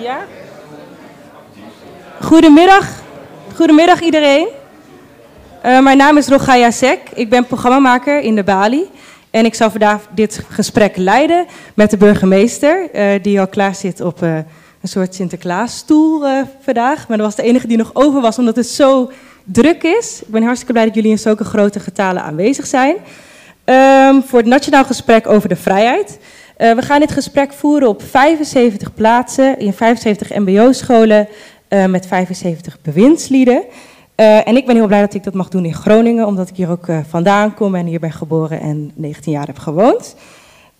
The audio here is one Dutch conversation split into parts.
Ja? Goedemiddag. Goedemiddag iedereen. Uh, mijn naam is Rogaya Sek. Ik ben programmamaker in de Bali. En ik zal vandaag dit gesprek leiden met de burgemeester, uh, die al klaar zit op uh, een soort Sinterklaasstoel vandaag. Maar dat was de enige die nog over was, omdat het zo druk is. Ik ben hartstikke blij dat jullie in zulke grote getalen aanwezig zijn. Um, voor het nationaal gesprek over de vrijheid. Uh, we gaan dit gesprek voeren op 75 plaatsen in 75 mbo-scholen uh, met 75 bewindslieden. Uh, en ik ben heel blij dat ik dat mag doen in Groningen, omdat ik hier ook vandaan kom en hier ben geboren en 19 jaar heb gewoond.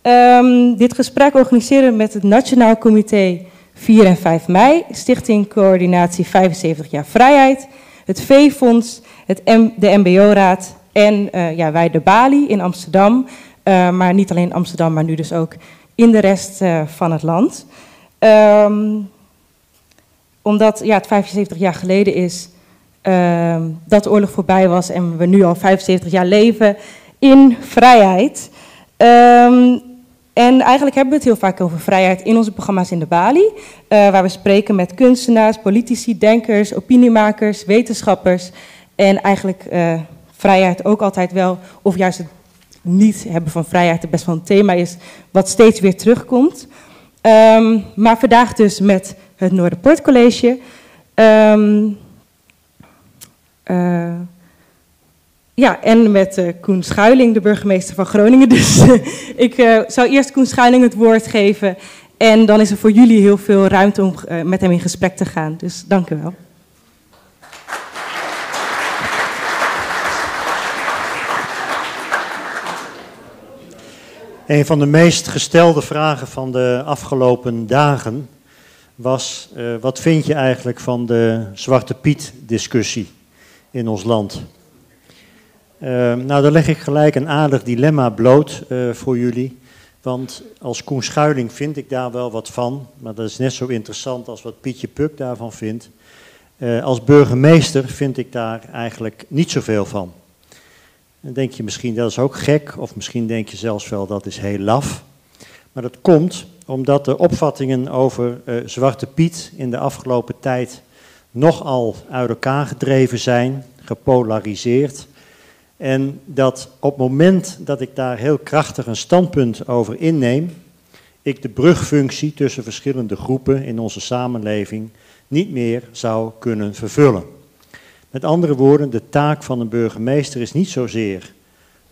Um, dit gesprek organiseren we met het Nationaal Comité 4 en 5 mei, Stichting Coördinatie 75 jaar Vrijheid, het V-fonds, de MBO-raad en ja, wij de Bali in Amsterdam. Uh, maar niet alleen Amsterdam, maar nu dus ook in de rest uh, van het land. Um, omdat ja, het 75 jaar geleden is uh, dat de oorlog voorbij was en we nu al 75 jaar leven in vrijheid. Um, en eigenlijk hebben we het heel vaak over vrijheid in onze programma's in de Bali, waar we spreken met kunstenaars, politici, denkers, opiniemakers, wetenschappers. En eigenlijk vrijheid ook altijd wel, of juist het niet hebben van vrijheid best wel een thema is wat steeds weer terugkomt. Um, maar vandaag dus met het Noorderpoort College. Um, uh, ja, en met uh, Koen Schuiling, de burgemeester van Groningen. Dus ik uh, zou eerst Koen Schuiling het woord geven. En dan is er voor jullie heel veel ruimte om met hem in gesprek te gaan. Dus dank u wel. Een van de meest gestelde vragen van de afgelopen dagen was: uh, wat vind je eigenlijk van de Zwarte Piet-discussie in ons land? Uh, nou, daar leg ik gelijk een aardig dilemma bloot uh, voor jullie. Want als Koen Schuiling vind ik daar wel wat van, maar dat is net zo interessant als wat Pietje Puk daarvan vindt. als burgemeester vind ik daar eigenlijk niet zoveel van. Dan denk je misschien dat is ook gek, of misschien denk je zelfs wel dat is heel laf. Maar dat komt omdat de opvattingen over uh, Zwarte Piet in de afgelopen tijd nogal uit elkaar gedreven zijn, gepolariseerd. En dat op het moment dat ik daar heel krachtig een standpunt over inneem, ik de brugfunctie tussen verschillende groepen in onze samenleving niet meer zou kunnen vervullen. Met andere woorden, de taak van een burgemeester is niet zozeer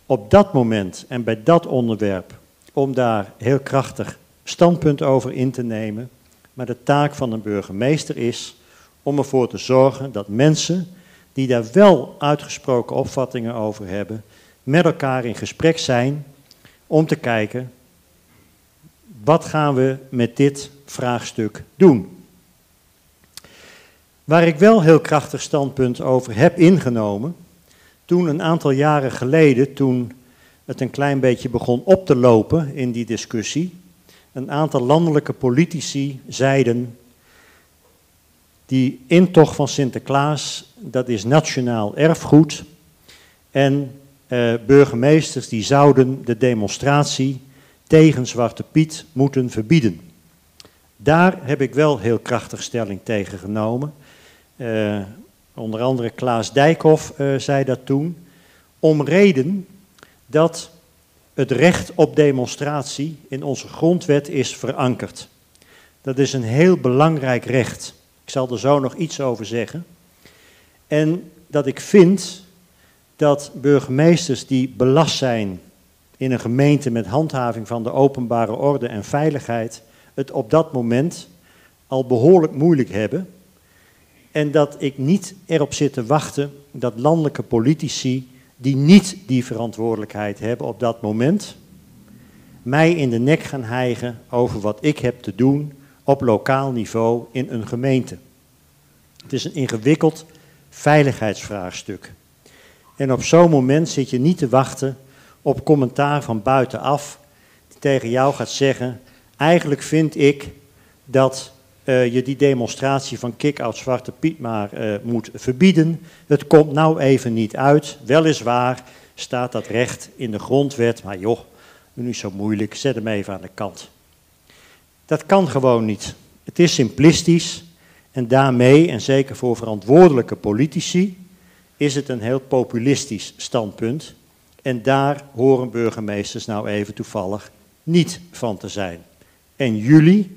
op dat moment en bij dat onderwerp om daar heel krachtig standpunt over in te nemen, maar de taak van een burgemeester is om ervoor te zorgen dat mensen die daar wel uitgesproken opvattingen over hebben, met elkaar in gesprek zijn om te kijken wat gaan we met dit vraagstuk doen. Waar ik wel heel krachtig standpunt over heb ingenomen, toen een aantal jaren geleden, toen het een klein beetje begon op te lopen in die discussie, een aantal landelijke politici zeiden, die intocht van Sinterklaas, dat is nationaal erfgoed en eh, burgemeesters die zouden de demonstratie tegen Zwarte Piet moeten verbieden. Daar heb ik wel heel krachtig stelling tegen genomen. Uh, onder andere Klaas Dijkhoff uh, zei dat toen. Om reden dat het recht op demonstratie in onze grondwet is verankerd. Dat is een heel belangrijk recht. Ik zal er zo nog iets over zeggen. En dat ik vind dat burgemeesters die belast zijn in een gemeente met handhaving van de openbare orde en veiligheid, het op dat moment al behoorlijk moeilijk hebben en dat ik niet erop zit te wachten dat landelijke politici die niet die verantwoordelijkheid hebben op dat moment, mij in de nek gaan hijgen over wat ik heb te doen op lokaal niveau in een gemeente. Het is een ingewikkeld veiligheidsvraagstuk. En op zo'n moment zit je niet te wachten op commentaar van buitenaf die tegen jou gaat zeggen, eigenlijk vind ik dat uh, je die demonstratie van kick-out Zwarte Piet maar uh, moet verbieden. Het komt nou even niet uit. Weliswaar staat dat recht in de grondwet, maar joh, nu is zo moeilijk, zet hem even aan de kant. Dat kan gewoon niet. Het is simplistisch en daarmee, en zeker voor verantwoordelijke politici, is het een heel populistisch standpunt. En daar horen burgemeesters nou even toevallig niet van te zijn. En jullie,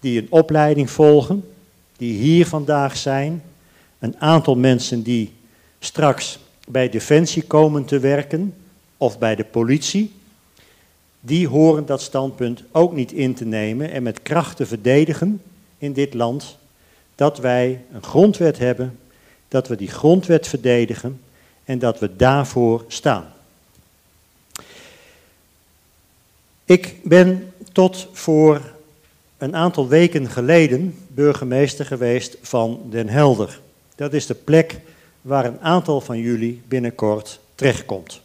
die een opleiding volgen, die hier vandaag zijn, een aantal mensen die straks bij Defensie komen te werken of bij de politie, die horen dat standpunt ook niet in te nemen en met kracht te verdedigen in dit land dat wij een grondwet hebben, dat we die grondwet verdedigen en dat we daarvoor staan. Ik ben tot voor een aantal weken geleden burgemeester geweest van Den Helder. Dat is de plek waar een aantal van jullie binnenkort terechtkomt.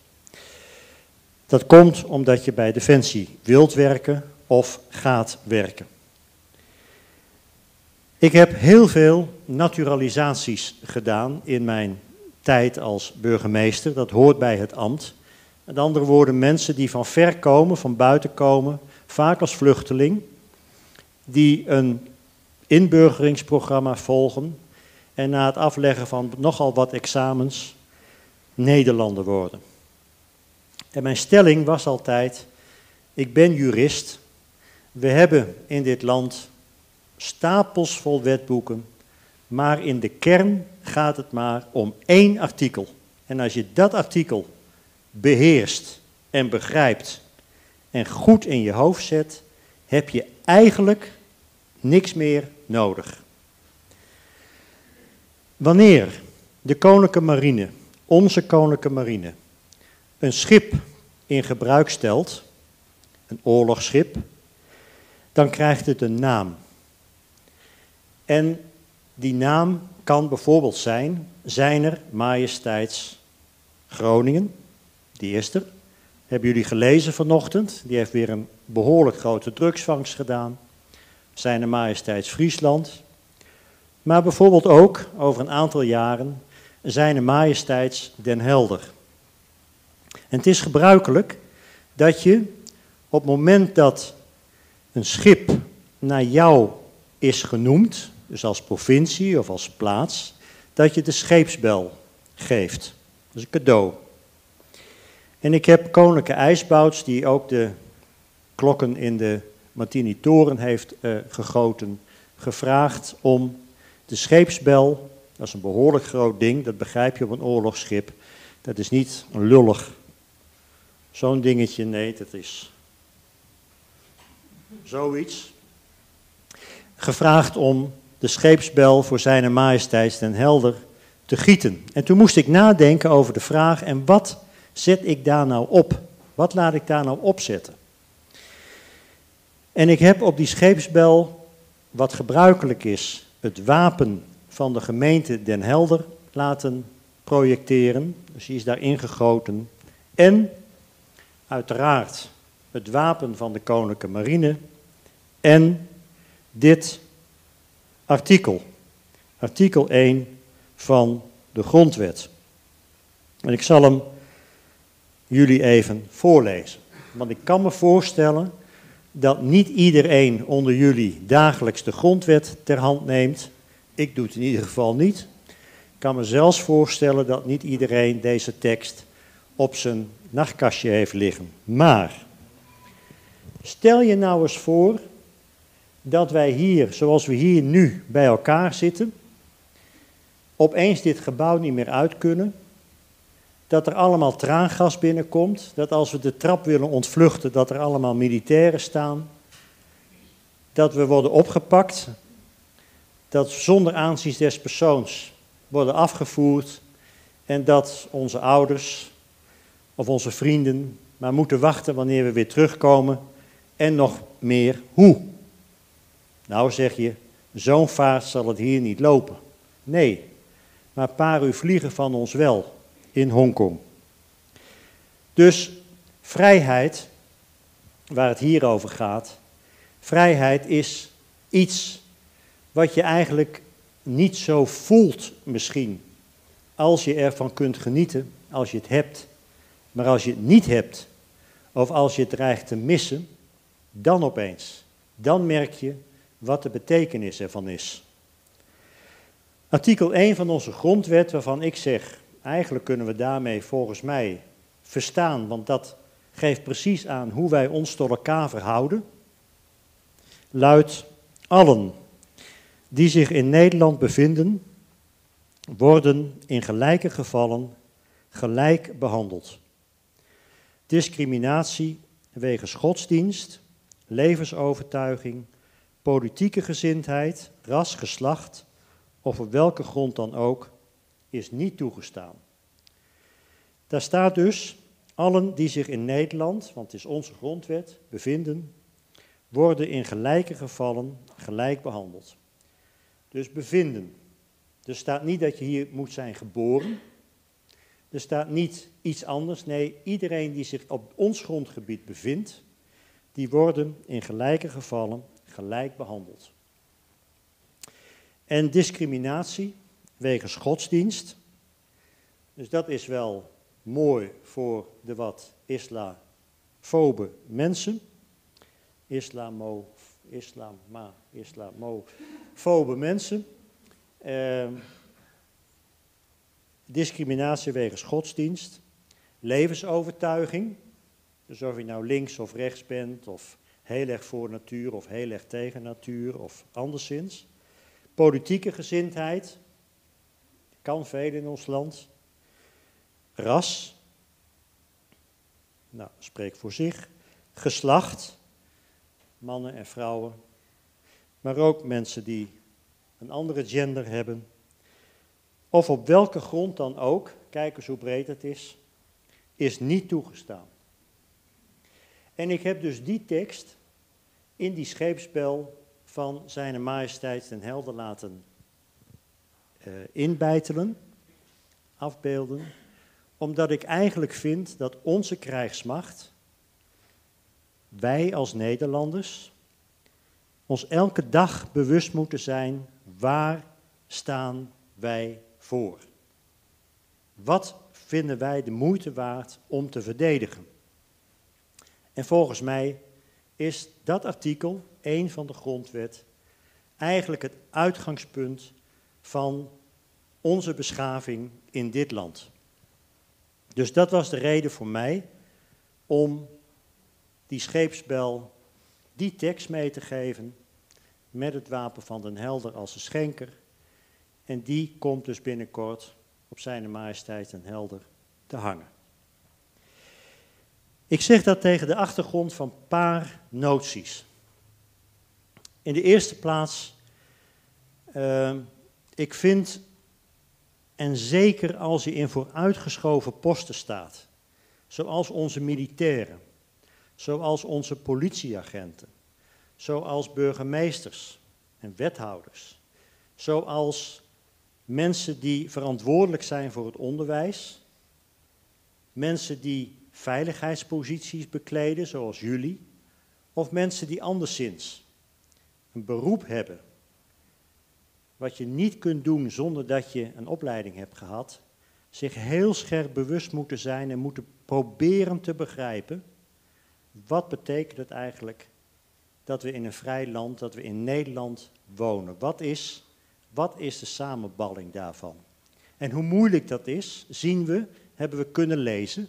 Dat komt omdat je bij Defensie wilt werken of gaat werken. Ik heb heel veel naturalisaties gedaan in mijn tijd als burgemeester. Dat hoort bij het ambt. Met andere woorden, mensen die van ver komen, van buiten komen, vaak als vluchteling, die een inburgeringsprogramma volgen en na het afleggen van nogal wat examens Nederlander worden. En mijn stelling was altijd, ik ben jurist, we hebben in dit land stapels vol wetboeken, maar in de kern gaat het maar om één artikel. En als je dat artikel beheerst en begrijpt en goed in je hoofd zet, heb je eigenlijk niks meer nodig. Wanneer de Koninklijke Marine, onze Koninklijke Marine, een schip in gebruik stelt, een oorlogsschip, dan krijgt het een naam. En die naam kan bijvoorbeeld zijn Zijner Majesteits Groningen, die is er. Hebben jullie gelezen vanochtend? Die heeft weer een behoorlijk grote drugsvangst gedaan. Zijner Majesteits Friesland. Maar bijvoorbeeld ook over een aantal jaren Zijner Majesteits Den Helder. En het is gebruikelijk dat je op het moment dat een schip naar jou is genoemd, dus als provincie of als plaats, dat je de scheepsbel geeft. Dat is een cadeau. En ik heb koninklijke ijsbouts, die ook de klokken in de Martini-toren heeft uh, gegoten, gevraagd om de scheepsbel, dat is een behoorlijk groot ding, dat begrijp je op een oorlogsschip, dat is niet een lullig, zo'n dingetje, nee, dat is zoiets. Gevraagd om de scheepsbel voor zijn majesteit den Helder te gieten. En toen moest ik nadenken over de vraag, en wat zet ik daar nou op? Wat laat ik daar nou opzetten? En ik heb op die scheepsbel, wat gebruikelijk is, het wapen van de gemeente Den Helder laten projecteren. Dus die is daar ingegoten. En uiteraard het wapen van de Koninklijke Marine. En dit artikel. Artikel 1 van de Grondwet. En ik zal hem jullie even voorlezen. Want ik kan me voorstellen dat niet iedereen onder jullie dagelijks de grondwet ter hand neemt. Ik doe het in ieder geval niet. Ik kan me zelfs voorstellen dat niet iedereen deze tekst op zijn nachtkastje heeft liggen. Maar stel je nou eens voor dat wij hier, zoals we hier nu bij elkaar zitten, opeens dit gebouw niet meer uit kunnen. Dat er allemaal traangas binnenkomt. Dat als we de trap willen ontvluchten, dat er allemaal militairen staan. Dat we worden opgepakt. Dat zonder aanzien des persoons worden afgevoerd. En dat onze ouders of onze vrienden maar moeten wachten wanneer we weer terugkomen. En nog meer hoe. Nou zeg je, zo'n vaart zal het hier niet lopen. Nee, maar paar uur vliegen van ons wel in Hongkong. Dus vrijheid, waar het hier over gaat, vrijheid is iets wat je eigenlijk niet zo voelt misschien, als je ervan kunt genieten, als je het hebt. Maar als je het niet hebt, of als je het dreigt te missen, dan opeens, dan merk je wat de betekenis ervan is. Artikel 1 van onze grondwet, waarvan ik zeg, eigenlijk kunnen we daarmee volgens mij verstaan, want dat geeft precies aan hoe wij ons tot elkaar verhouden, luidt allen die zich in Nederland bevinden, worden in gelijke gevallen gelijk behandeld. Discriminatie wegens godsdienst, levensovertuiging, politieke gezindheid, ras, geslacht of op welke grond dan ook is niet toegestaan. Daar staat dus, allen die zich in Nederland, want het is onze grondwet, bevinden, worden in gelijke gevallen gelijk behandeld. Dus bevinden. Er staat niet dat je hier moet zijn geboren. Er staat niet iets anders. Nee, iedereen die zich op ons grondgebied bevindt, die worden in gelijke gevallen gelijk behandeld. En discriminatie wegens godsdienst. Dus dat is wel mooi voor de wat islamofobe mensen. Islamo, islama, islamofobe mensen. Eh, discriminatie wegens godsdienst. Levensovertuiging. Dus of je nou links of rechts bent, of heel erg voor natuur of heel erg tegen natuur of anderszins. Politieke gezindheid, kan veel in ons land. Ras, nou, spreek voor zich. Geslacht, mannen en vrouwen. Maar ook mensen die een andere gender hebben. Of op welke grond dan ook, kijk eens hoe breed het is, is niet toegestaan. En ik heb dus die tekst in die scheepsbel van zijn majesteit ten helder laten uh, inbijtelen, afbeelden, omdat ik eigenlijk vind dat onze krijgsmacht, wij als Nederlanders, ons elke dag bewust moeten zijn waar staan wij voor. Wat vinden wij de moeite waard om te verdedigen? En volgens mij is dat artikel, 1 van de grondwet, eigenlijk het uitgangspunt van onze beschaving in dit land. Dus dat was de reden voor mij om die scheepsbel die tekst mee te geven met het wapen van den Helder als de schenker. En die komt dus binnenkort op zijn majesteit den Helder te hangen. Ik zeg dat tegen de achtergrond van een paar noties. In de eerste plaats, uh, ik vind, en zeker als je in vooruitgeschoven posten staat, zoals onze militairen, zoals onze politieagenten, zoals burgemeesters en wethouders, zoals mensen die verantwoordelijk zijn voor het onderwijs, mensen die veiligheidsposities bekleden, zoals jullie, of mensen die anderszins een beroep hebben, wat je niet kunt doen zonder dat je een opleiding hebt gehad, zich heel scherp bewust moeten zijn en moeten proberen te begrijpen, wat betekent het eigenlijk dat we in een vrij land, dat we in Nederland wonen? Wat is, wat is de samenballing daarvan? En hoe moeilijk dat is, zien we, hebben we kunnen lezen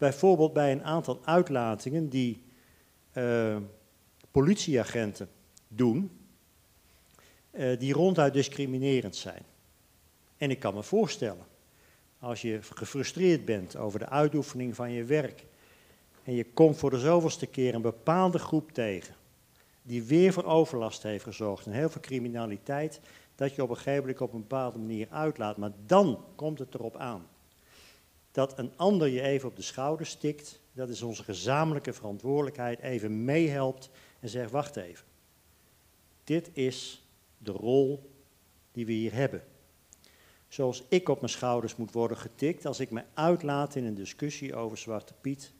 Bijvoorbeeld bij een aantal uitlatingen die uh, politieagenten doen, die ronduit discriminerend zijn. En ik kan me voorstellen, als je gefrustreerd bent over de uitoefening van je werk en je komt voor de zoveelste keer een bepaalde groep tegen, die weer voor overlast heeft gezorgd en heel veel criminaliteit, dat je op een gegeven moment op een bepaalde manier uitlaat. Maar dan komt het erop aan dat een ander je even op de schouder stikt, dat is onze gezamenlijke verantwoordelijkheid, even meehelpt en zegt, wacht even. Dit is de rol die we hier hebben. Zoals ik op mijn schouders moet worden getikt als ik me uitlaat in een discussie over Zwarte Piet.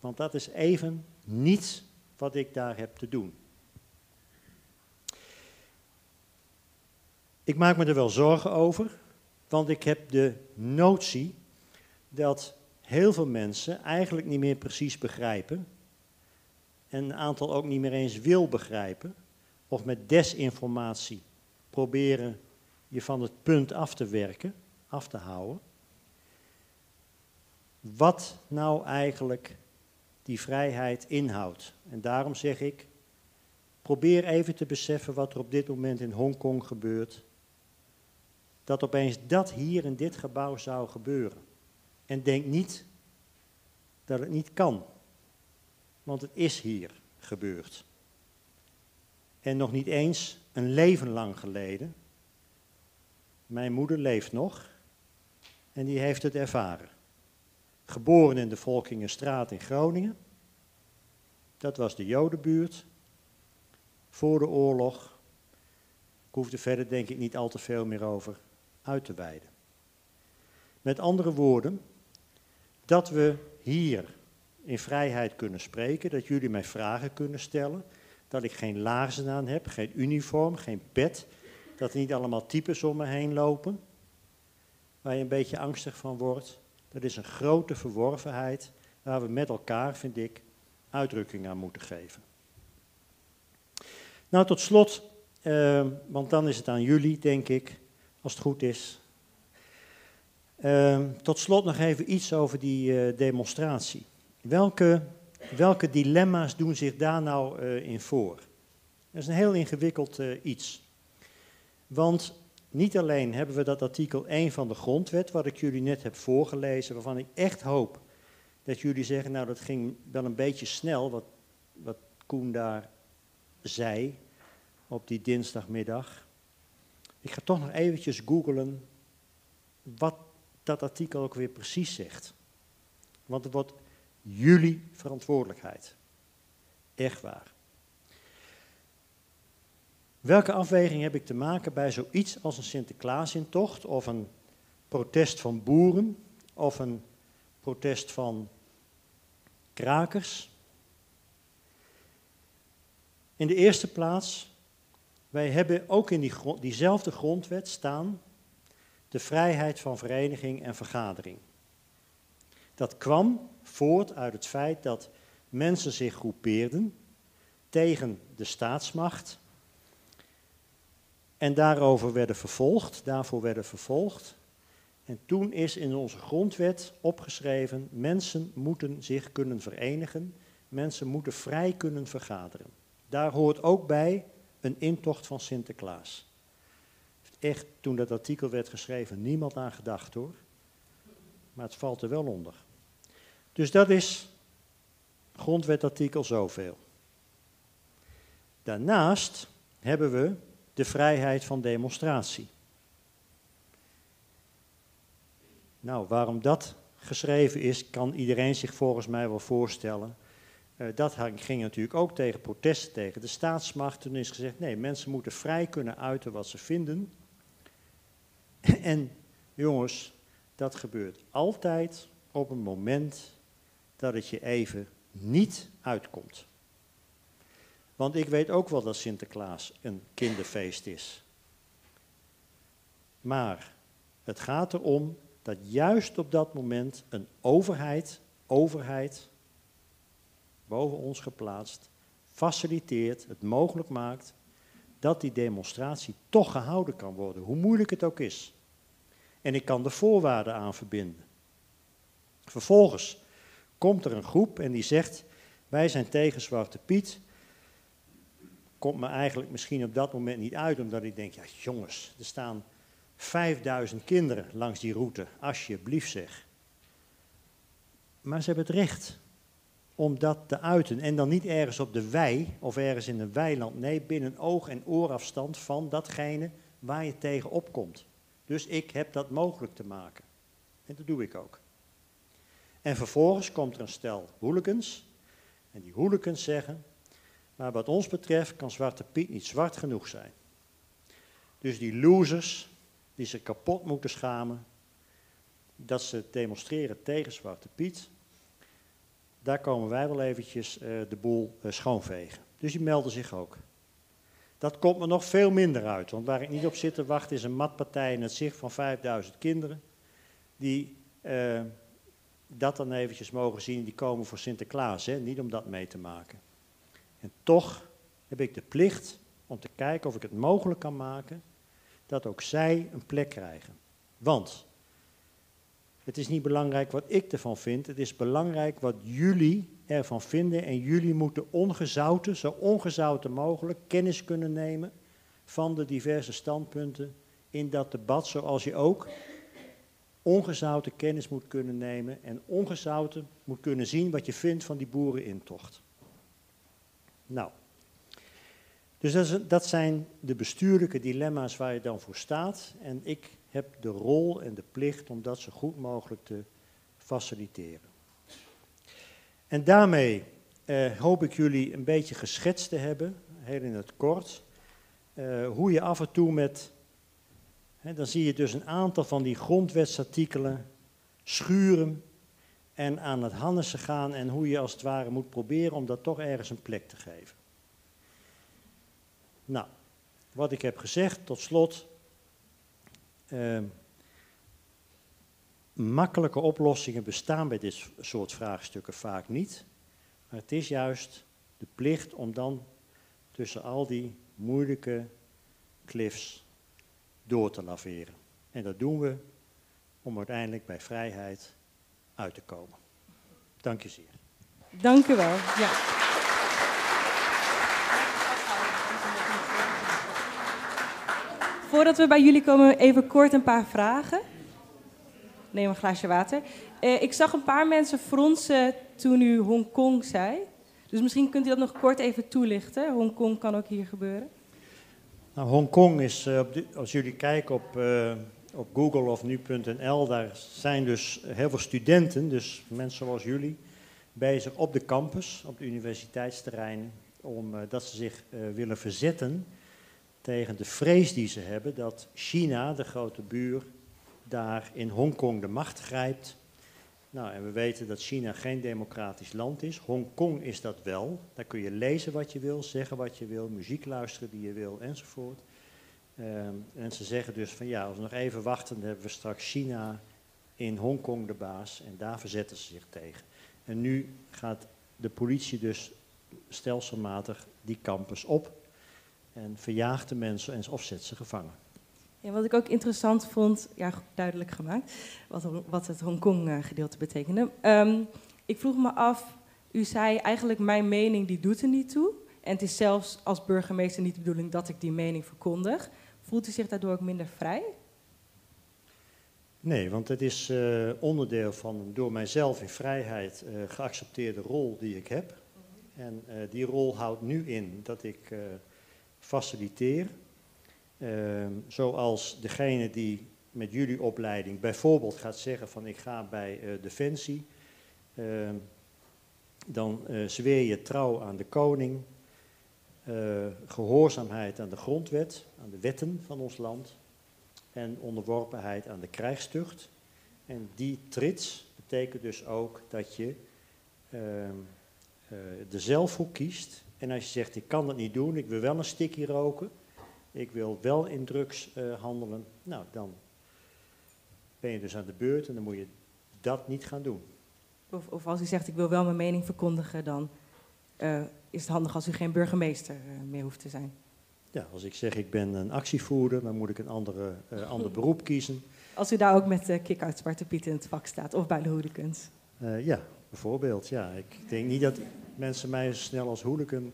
Want dat is even niets wat ik daar heb te doen. Ik maak me er wel zorgen over, want ik heb de notie dat heel veel mensen eigenlijk niet meer precies begrijpen, en een aantal ook niet meer eens wil begrijpen, of met desinformatie proberen je van het punt af te werken, af te houden. Wat nou eigenlijk die vrijheid inhoudt. En daarom zeg ik, probeer even te beseffen wat er op dit moment in Hongkong gebeurt. Dat opeens dat hier in dit gebouw zou gebeuren. En denk niet dat het niet kan. Want het is hier gebeurd. En nog niet eens een leven lang geleden. Mijn moeder leeft nog en die heeft het ervaren. Geboren in de Volkingenstraat in Groningen. Dat was de Jodenbuurt. Voor de oorlog. Ik hoef er verder denk ik niet al te veel meer over uit te wijden. Met andere woorden, dat we hier in vrijheid kunnen spreken, dat jullie mij vragen kunnen stellen, dat ik geen laarzen aan heb, geen uniform, geen pet, dat er niet allemaal types om me heen lopen, waar je een beetje angstig van wordt. Dat is een grote verworvenheid waar we met elkaar, vind ik, uitdrukking aan moeten geven. Nou, tot slot, eh, want dan is het aan jullie, denk ik, als het goed is. Uh, tot slot nog even iets over die uh, demonstratie. Welke, welke dilemma's doen zich daar nou uh, in voor? Dat is een heel ingewikkeld iets. Want niet alleen hebben we dat artikel 1 van de grondwet, wat ik jullie net heb voorgelezen, waarvan ik echt hoop dat jullie zeggen, nou dat ging wel een beetje snel, wat, wat Koen daar zei op die dinsdagmiddag. Ik ga toch nog eventjes googlen wat dat artikel ook weer precies zegt. Want het wordt jullie verantwoordelijkheid. Echt waar. Welke afweging heb ik te maken bij zoiets als een Sinterklaasintocht of een protest van boeren of een protest van krakers? In de eerste plaats, wij hebben ook in die, diezelfde grondwet staan de vrijheid van vereniging en vergadering. Dat kwam voort uit het feit dat mensen zich groepeerden tegen de staatsmacht en daarover werden vervolgd, daarvoor werden vervolgd. En toen is in onze grondwet opgeschreven, mensen moeten zich kunnen verenigen, mensen moeten vrij kunnen vergaderen. Daar hoort ook bij een intocht van Sinterklaas. Echt, toen dat artikel werd geschreven, niemand aan gedacht hoor. Maar het valt er wel onder. Dus dat is grondwetartikel zoveel. Daarnaast hebben we de vrijheid van demonstratie. Nou, waarom dat geschreven is, kan iedereen zich volgens mij wel voorstellen. Uh, dat ging natuurlijk ook tegen protesten tegen de staatsmacht. Toen is gezegd, nee, mensen moeten vrij kunnen uiten wat ze vinden. en jongens, dat gebeurt altijd op een moment dat het je even niet uitkomt. Want ik weet ook wel dat Sinterklaas een kinderfeest is. Maar het gaat erom dat juist op dat moment een overheid, overheid, boven ons geplaatst, faciliteert, het mogelijk maakt dat die demonstratie toch gehouden kan worden, hoe moeilijk het ook is. En ik kan de voorwaarden aan verbinden. Vervolgens komt er een groep en die zegt: Wij zijn tegen Zwarte Piet komt me eigenlijk misschien op dat moment niet uit, omdat ik denk, ja jongens, er staan 5000 kinderen langs die route, alsjeblieft zeg. Maar ze hebben het recht om dat te uiten. En dan niet ergens op de wei of ergens in een weiland. Nee, binnen oog- en oorafstand van datgene waar je tegen opkomt. Dus ik heb dat mogelijk te maken. En dat doe ik ook. En vervolgens komt er een stel hooligans. En die hooligans zeggen, maar wat ons betreft kan Zwarte Piet niet zwart genoeg zijn. Dus die losers die zich kapot moeten schamen dat ze demonstreren tegen Zwarte Piet, daar komen wij wel eventjes uh, de boel uh, schoonvegen. Dus die melden zich ook. Dat komt me nog veel minder uit, want waar ik niet op zit te wachten is een matpartij in het zicht van 5000 kinderen, die uh, dat dan eventjes mogen zien, die komen voor Sinterklaas, hè? niet om dat mee te maken. En toch heb ik de plicht om te kijken of ik het mogelijk kan maken dat ook zij een plek krijgen. Want het is niet belangrijk wat ik ervan vind, het is belangrijk wat jullie ervan vinden. En jullie moeten ongezouten, zo ongezouten mogelijk, kennis kunnen nemen van de diverse standpunten in dat debat, zoals je ook ongezouten kennis moet kunnen nemen en ongezouten moet kunnen zien wat je vindt van die boerenintocht. Nou, dus dat, zijn de bestuurlijke dilemma's waar je dan voor staat. En ik heb de rol en de plicht om dat zo goed mogelijk te faciliteren. En daarmee eh, hoop ik jullie een beetje geschetst te hebben, heel in het kort, eh, hoe je af en toe met, dan zie je dus een aantal van die grondwetsartikelen schuren en aan het hannissen gaan en hoe je als het ware moet proberen om dat toch ergens een plek te geven. Nou, wat ik heb gezegd tot slot. Uh, makkelijke oplossingen bestaan bij dit soort vraagstukken vaak niet. Maar het is juist de plicht om dan tussen al die moeilijke cliffs door te laveren. En dat doen we om uiteindelijk bij vrijheid uit te komen. Dank je zeer. Dank u wel. Ja. Voordat we bij jullie komen, even kort een paar vragen. Neem een glaasje water. Uh, ik zag een paar mensen fronsen toen u Hongkong zei. Dus misschien kunt u dat nog kort even toelichten. Hongkong kan ook hier gebeuren. Nou, Hongkong is, uh, als jullie kijken op, uh, op Google of nu.nl, daar zijn dus heel veel studenten, dus mensen zoals jullie, bezig op de campus, op de universiteitsterrein, om dat ze zich willen verzetten tegen de vrees die ze hebben dat China, de grote buur, daar in Hongkong de macht grijpt. Nou, en we weten dat China geen democratisch land is. Hongkong is dat wel. Daar kun je lezen wat je wil, zeggen wat je wil, muziek luisteren die je wil, enzovoort. Ehm, en ze zeggen dus van ja, als we nog even wachten, dan hebben we straks China in Hongkong de baas en daar verzetten ze zich tegen. En nu gaat de politie dus stelselmatig die campus op en verjaagt de mensen en of zet ze gevangen. Wat ik ook interessant vond, ja, duidelijk gemaakt, wat, wat het Hongkong-gedeelte betekende. Ehm, ik vroeg me af, u zei eigenlijk mijn mening die doet er niet toe. En het is zelfs als burgemeester niet de bedoeling dat ik die mening verkondig. Voelt u zich daardoor ook minder vrij? Nee, want het is uh, onderdeel van een door mijzelf in vrijheid uh, geaccepteerde rol die ik heb. En die rol houdt nu in dat ik faciliteer. Ehm, zoals degene die met jullie opleiding bijvoorbeeld gaat zeggen van ik ga bij uh, Defensie. Ehm, dan uh, zweer je trouw aan de koning, uh, gehoorzaamheid aan de grondwet, aan de wetten van ons land en onderworpenheid aan de krijgstucht. En die trits betekent dus ook dat je ehm, de zelfhoek kiest en als je zegt, ik kan dat niet doen, ik wil wel een stikkie roken, ik wil wel in drugs uh, handelen, nou dan ben je dus aan de beurt en dan moet je dat niet gaan doen. Of, of als u zegt, ik wil wel mijn mening verkondigen, dan uh, is het handig als u geen burgemeester uh, meer hoeft te zijn. Ja, als ik zeg ik ben een actievoerder, dan moet ik een andere, ander beroep kiezen. Als u daar ook met kick-out Zwarte Piet in het vak staat, of bij de hoedekens. ja, bijvoorbeeld. Ja. Ik denk niet dat mensen mij snel als hooligan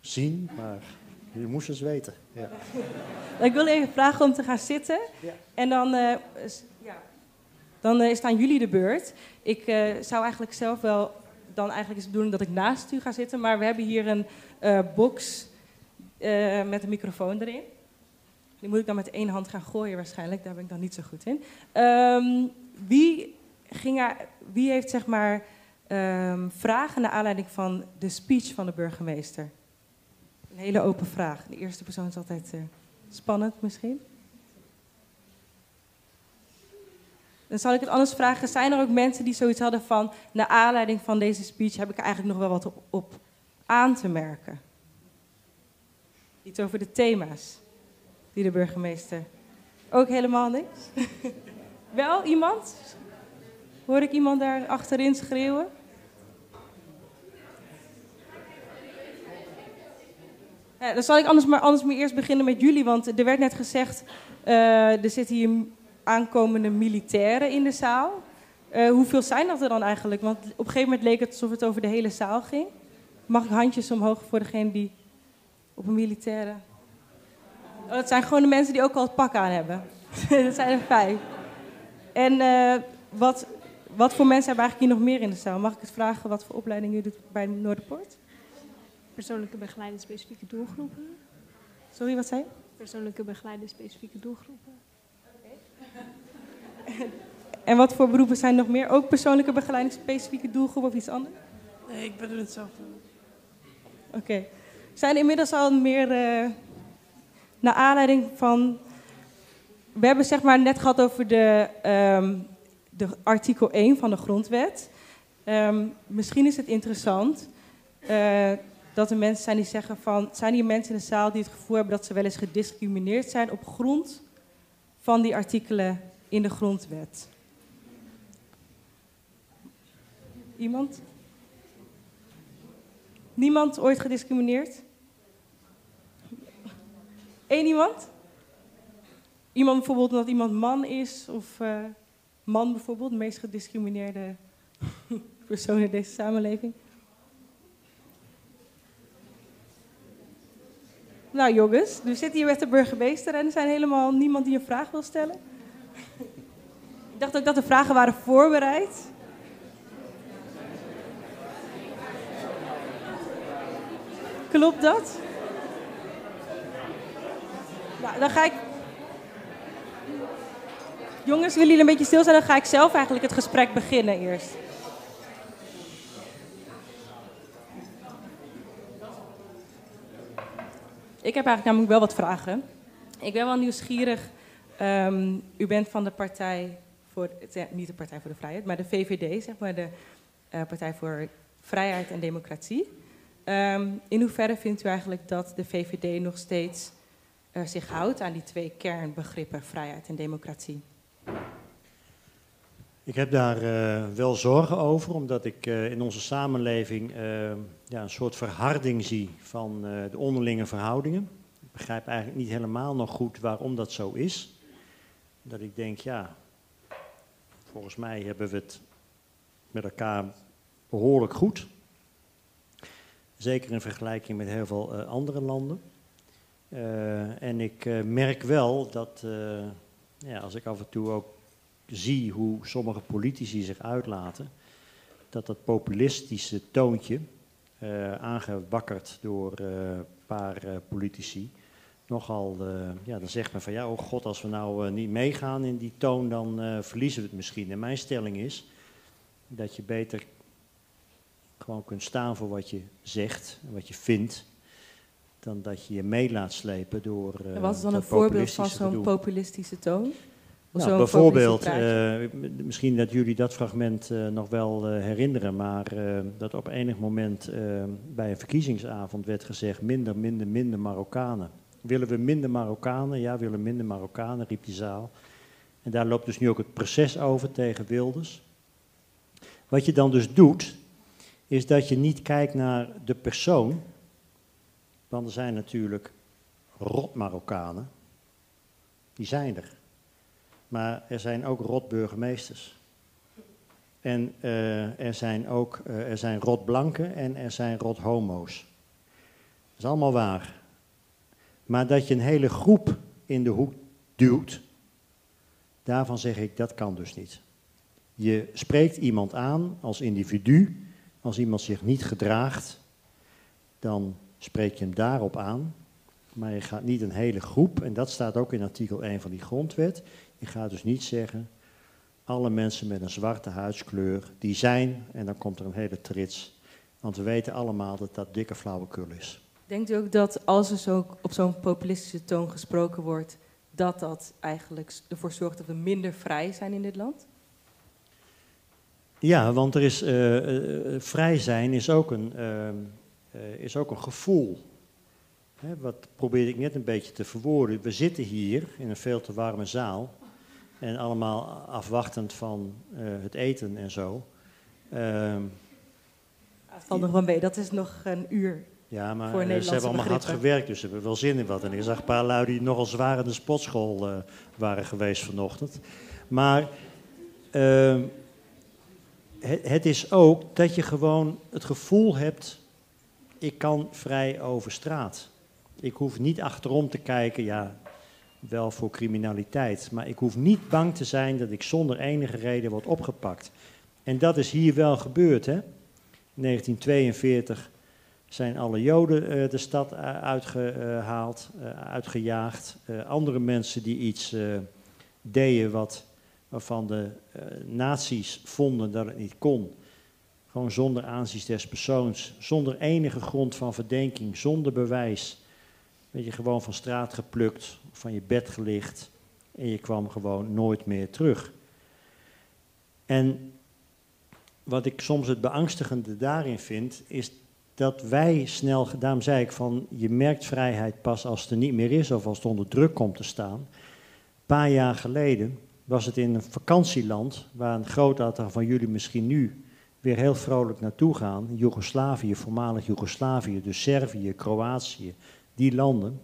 zien, maar je moest eens weten. Ja. Ik wil even vragen om te gaan zitten. Ja. En dan, uh, ja. dan uh, staan jullie de beurt. Ik uh, zou eigenlijk zelf wel, dan eigenlijk is de bedoeling dat ik naast u ga zitten, maar we hebben hier een box met een microfoon erin. Die moet ik dan met één hand gaan gooien waarschijnlijk, daar ben ik dan niet zo goed in. Um, wie, ging er, wie heeft zeg maar um, vragen naar aanleiding van de speech van de burgemeester? Een hele open vraag. De eerste persoon is altijd uh, spannend misschien. Dan zal ik het anders vragen. Zijn er ook mensen die zoiets hadden van... naar aanleiding van deze speech heb ik eigenlijk nog wel wat op, op aan te merken? Iets over de thema's die de burgemeester... Ook helemaal niks? wel iemand? Hoor ik iemand daar achterin schreeuwen? Dan zal ik anders maar, anders maar eerst beginnen met jullie. Want er werd net gezegd, uh, er zitten hier aankomende militairen in de zaal. Uh, hoeveel zijn dat er dan eigenlijk? Want op een gegeven moment leek het alsof het over de hele zaal ging. Mag ik handjes omhoog voor degene die op een militaire... Oh, dat zijn gewoon de mensen die ook al het pak aan hebben. dat zijn er vijf. En wat, wat voor mensen hebben eigenlijk hier nog meer in de zaal? Mag ik het vragen wat voor opleiding u doet bij Noorderpoort? Persoonlijke begeleiding specifieke doelgroepen. Sorry, wat zei je? Persoonlijke begeleiding specifieke doelgroepen. Okay. en wat voor beroepen zijn nog meer? Ook persoonlijke begeleiding specifieke doelgroepen of iets anders? Nee, ik ben er hetzelfde. Oké. Okay. Zijn inmiddels al meer uh, naar aanleiding van. We hebben zeg maar net gehad over de, um, de artikel 1 van de grondwet. Um, misschien is het interessant. Uh, dat er mensen zijn die zeggen van... zijn hier mensen in de zaal die het gevoel hebben dat ze wel eens gediscrimineerd zijn... op grond van die artikelen in de grondwet? Iemand? Niemand ooit gediscrimineerd? Eén iemand? Iemand bijvoorbeeld omdat iemand man is, of uh, man bijvoorbeeld, de meest gediscrimineerde persoon in deze samenleving. Nou jongens, we zitten hier met de burgemeester en er zijn helemaal niemand die een vraag wil stellen. Ik dacht ook dat de vragen waren voorbereid. Klopt dat? Nou, dan ga ik. Jongens, willen jullie een beetje stil zijn? Dan ga ik zelf eigenlijk het gesprek beginnen eerst. Ik heb eigenlijk namelijk wel wat vragen. Ik ben wel nieuwsgierig. Um, u bent van de Partij voor, niet de Partij voor de Vrijheid, maar de VVD, zeg maar, de uh, Partij voor Vrijheid en Democratie. Um, in hoeverre vindt u eigenlijk dat de VVD nog steeds uh, zich houdt aan die twee kernbegrippen vrijheid en democratie? Ik heb daar uh, wel zorgen over, omdat ik uh, in onze samenleving uh, ja, een soort verharding zie van de onderlinge verhoudingen. Ik begrijp eigenlijk niet helemaal nog goed waarom dat zo is. Dat ik denk, ja, volgens mij hebben we het met elkaar behoorlijk goed. Zeker in vergelijking met heel veel andere landen. en ik merk wel dat, ja, als ik af en toe ook zie hoe sommige politici zich uitlaten, dat dat populistische toontje, uh, aangewakkerd door uh, een paar uh, politici, nogal, ja, dan zegt men van ja, oh god, als we nou niet meegaan in die toon, dan verliezen we het misschien. En mijn stelling is dat je beter gewoon kunt staan voor wat je zegt en wat je vindt, dan dat je je mee laat slepen door. en wat is dan een voorbeeld van zo'n populistische toon? Nou, bijvoorbeeld, uh, misschien dat jullie dat fragment uh, nog wel uh, herinneren, maar dat op enig moment bij een verkiezingsavond werd gezegd: minder, minder, minder Marokkanen. Willen we minder Marokkanen? Ja, willen minder Marokkanen, riep die zaal. En daar loopt dus nu ook het proces over tegen Wilders. Wat je dan dus doet, is dat je niet kijkt naar de persoon, want er zijn natuurlijk rot Marokkanen, die zijn er. Maar er zijn ook rotburgemeesters. En uh, er zijn ook uh, er zijn rotblanken en er zijn rothomo's. Dat is allemaal waar. Maar dat je een hele groep in de hoek duwt, daarvan zeg ik dat kan dus niet. Je spreekt iemand aan als individu. Als iemand zich niet gedraagt, dan spreek je hem daarop aan. Maar je gaat niet een hele groep, en dat staat ook in artikel 1 van die grondwet. Je gaat dus niet zeggen, alle mensen met een zwarte huidskleur, die zijn, en dan komt er een hele trits. Want we weten allemaal dat dat dikke flauwekul is. Denkt u ook dat als er zo op zo'n populistische toon gesproken wordt, dat dat eigenlijk ervoor zorgt dat we minder vrij zijn in dit land? Ja, want er is, uh, uh, vrij zijn is ook een, uh, is ook een gevoel. Hè, wat probeer ik net een beetje te verwoorden. We zitten hier in een veel te warme zaal. En allemaal afwachtend van uh, het eten en zo. Uh, valt nog wel mee, dat is nog een uur. Ja, maar eh, ze hebben allemaal hard gewerkt, dus ze hebben wel zin in wat. En ik zag een paar lui die nogal zwaar in de sportschool eh, waren geweest vanochtend. Maar ehm, het, het is ook dat je gewoon het gevoel hebt, ik kan vrij over straat. Ik hoef niet achterom te kijken, ja, wel voor criminaliteit. Maar ik hoef niet bang te zijn dat ik zonder enige reden word opgepakt. En dat is hier wel gebeurd, hè. In 1942 zijn alle Joden eh, de stad u- uitgehaald, eh, uitgejaagd. Eh, andere mensen die iets eh, deden wat, waarvan de eh nazi's vonden dat het niet kon. Gewoon zonder aanzien des persoons, zonder enige grond van verdenking, zonder bewijs. Werd je gewoon van straat geplukt, van je bed gelicht en je kwam gewoon nooit meer terug. En wat ik soms het beangstigende daarin vind, is dat wij snel, daarom zei ik van, je merkt vrijheid pas als het er niet meer is of als het onder druk komt te staan. Een paar jaar geleden was het in een vakantieland, waar een groot aantal van jullie misschien nu weer heel vrolijk naartoe gaan, Joegoslavië, voormalig Joegoslavië, dus Servië, Kroatië, die landen.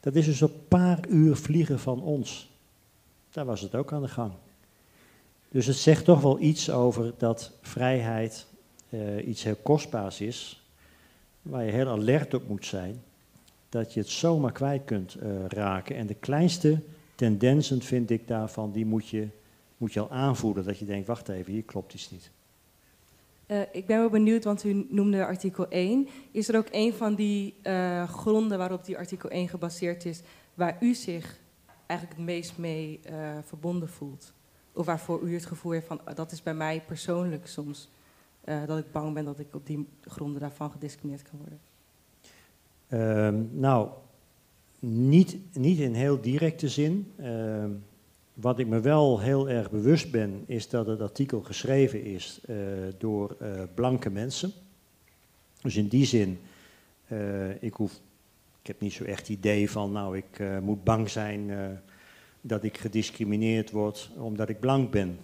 Dat is dus een paar uur vliegen van ons. Daar was het ook aan de gang. Dus het zegt toch wel iets over dat vrijheid eh, iets heel kostbaars is, waar je heel alert op moet zijn, dat je het zomaar kwijt kunt eh, raken. En de kleinste tendensen, vind ik daarvan, die moet je, moet je al aanvoelen. Dat je denkt, wacht even, hier klopt iets niet. Eh, ik ben wel benieuwd, want u noemde artikel 1. Is er ook een van die eh, gronden waarop die artikel 1 gebaseerd is, waar u zich eigenlijk het meest mee eh, verbonden voelt? Of waarvoor u het gevoel heeft van, "Ah, dat is bij mij persoonlijk soms, dat ik bang ben dat ik op die gronden daarvan gediscrimineerd kan worden? Ehm, nou, niet, niet in heel directe zin. Wat ik me wel heel erg bewust ben, is dat het artikel geschreven is eh, door eh, blanke mensen. Dus in die zin, eh, ik, hoef, ik heb niet zo echt idee van, nou, ik moet bang zijn dat ik gediscrimineerd word omdat ik blank ben.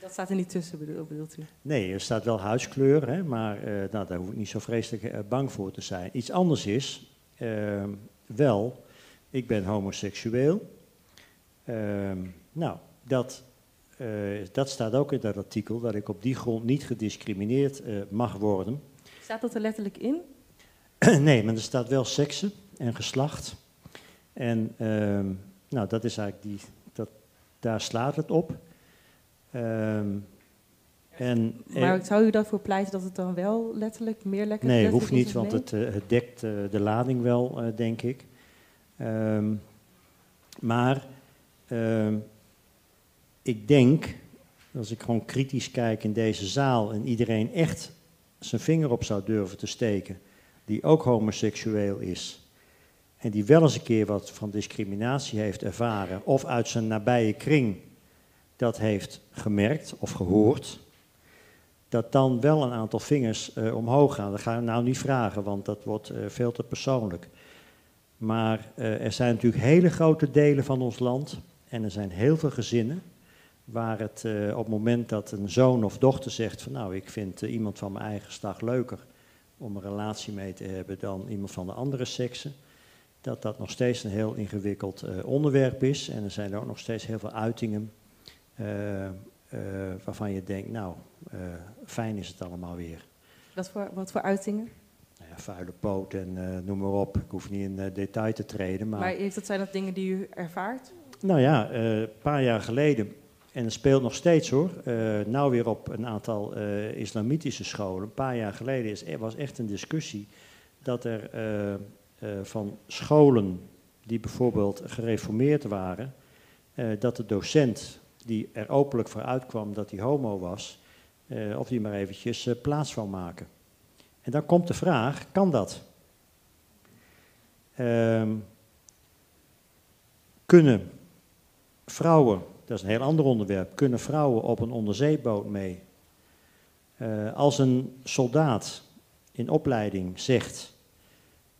Dat staat er niet tussen, bedoel- bedoelt u? Nee, er staat wel huidskleur, hè, maar nou, daar hoef ik niet zo vreselijk bang voor te zijn. Iets anders is, wel, ik ben homoseksueel. Ehm, nou, dat, eh, dat staat ook in dat artikel, dat ik op die grond niet gediscrimineerd eh, mag worden. Staat dat er letterlijk in? nee, maar er staat wel seksen en geslacht. En ehm, nou, dat is eigenlijk die, dat, daar slaat het op. Ehm, en, Maar zou u daarvoor pleiten dat het dan wel letterlijk, meer lekker Nee, hoeft niet, want het, eh, het dekt de lading wel, denk ik. Maar ehm, ik denk, als ik gewoon kritisch kijk in deze zaal en iedereen echt zijn vinger op zou durven te steken, die ook homoseksueel is en die wel eens een keer wat van discriminatie heeft ervaren of uit zijn nabije kring dat heeft gemerkt of gehoord, dat dan wel een aantal vingers eh, omhoog gaan. Dat ga ik nou niet vragen, want dat wordt eh, veel te persoonlijk. Maar eh, er zijn natuurlijk hele grote delen van ons land en er zijn heel veel gezinnen waar het eh, op het moment dat een zoon of dochter zegt van nou, ik vind eh, iemand van mijn eigen slag leuker om een relatie mee te hebben dan iemand van de andere sekse, dat dat nog steeds een heel ingewikkeld eh, onderwerp is. En er zijn ook nog steeds heel veel uitingen waarvan je denkt, nou, fijn is het allemaal weer. Wat voor, wat voor uitingen? Nou ja, vuile poot en noem maar op. Ik hoef niet in detail te treden. Maar, Maar heeft dat zijn dat dingen die u ervaart? Nou ja, eh, een paar jaar geleden, en het speelt nog steeds hoor, eh, nou weer op een aantal eh, islamitische scholen. Een paar jaar geleden is, er was echt een discussie dat er eh, eh, van scholen die bijvoorbeeld gereformeerd waren, eh, dat de docent die er openlijk voor uitkwam dat hij homo was, eh, of die maar eventjes eh, plaats wou maken. En dan komt de vraag, kan dat? Ehm, kunnen vrouwen, dat is een heel ander onderwerp, kunnen vrouwen op een onderzeeboot mee? Eh, als een soldaat in opleiding zegt,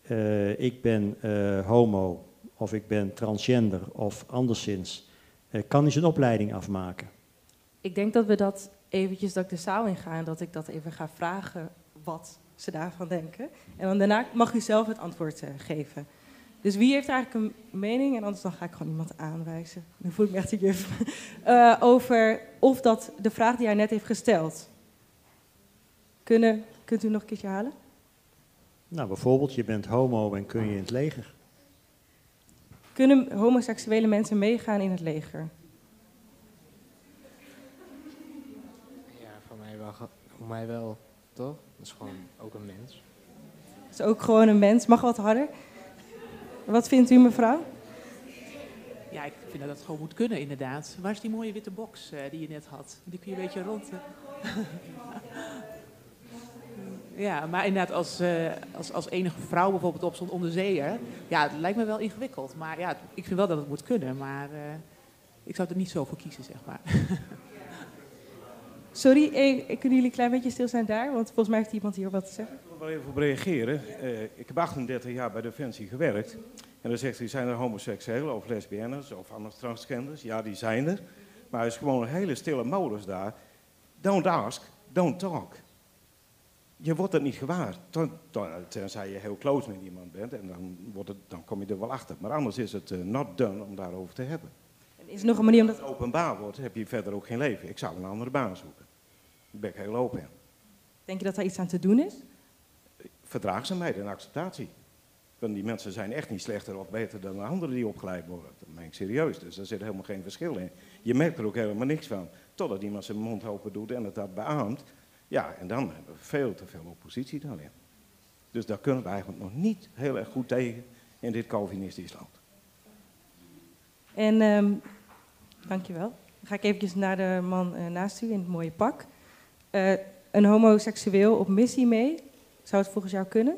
eh, ik ben eh, homo of ik ben transgender of anderszins, kan hij zijn opleiding afmaken? Ik denk dat we dat eventjes, dat ik de zaal in ga en dat ik dat even ga vragen wat ze daarvan denken. En dan daarna mag u zelf het antwoord geven. Dus wie heeft eigenlijk een mening, en anders dan ga ik gewoon iemand aanwijzen. Dan voel ik me echt een juf. Eh, over of dat de vraag die hij net heeft gesteld. Kunnen, kunt u nog een keertje halen? Nou, bijvoorbeeld, je bent homo en kun je in het leger. Kunnen homoseksuele mensen meegaan in het leger? Ja, voor mij wel, voor mij wel, toch? Dat is gewoon ook een mens. is ook gewoon een mens. Mag wat harder? Wat vindt u, mevrouw? Ja, ik vind dat het gewoon moet kunnen, inderdaad. Waar is die mooie witte box eh, die je net had? Die kun je een beetje rond. ja, maar inderdaad, als, eh, als, als enige vrouw bijvoorbeeld op zo'n onderzeeër. Ja, het lijkt me wel ingewikkeld. Maar ja, ik vind wel dat het moet kunnen. Maar eh, ik zou er niet zo voor kiezen, zeg maar. Sorry, eh, kunnen jullie een klein beetje stil zijn daar? Want volgens mij heeft iemand hier wat te zeggen. Ik wil er wel even op reageren. Eh, ik heb 38 jaar bij Defensie gewerkt. En dan zegt hij, zijn er homoseksuelen of lesbiennes of andere transgenders? Ja, die zijn er. Maar het is gewoon een hele stille modus daar. Don't ask, don't talk. Je wordt het niet gewaar. Ten- ten- Tenzij je heel close met iemand bent en dan, wordt het, dan kom je er wel achter. Maar anders is het eh, not done om daarover te hebben. En Is er nog een manier om dat... Als het openbaar wordt, heb je verder ook geen leven. Ik zou een andere baan zoeken. Ben ik heel open in. Denk je dat daar iets aan te doen is? verdraagzaamheid en acceptatie. Want die mensen zijn echt niet slechter of beter dan de anderen die opgeleid worden. Dat meen ik serieus. Dus daar zit helemaal geen verschil in. Je merkt er ook helemaal niks van. Totdat iemand zijn mond open doet en het dat beaamt. Ja, en dan hebben we veel te veel oppositie daarin. Dus daar kunnen we eigenlijk nog niet heel erg goed tegen in dit Calvinistisch land. En, ehm dankjewel. Dan ga ik eventjes naar de man eh, naast u in het mooie pak. Eh, een homoseksueel op missie mee. Zou het volgens jou kunnen?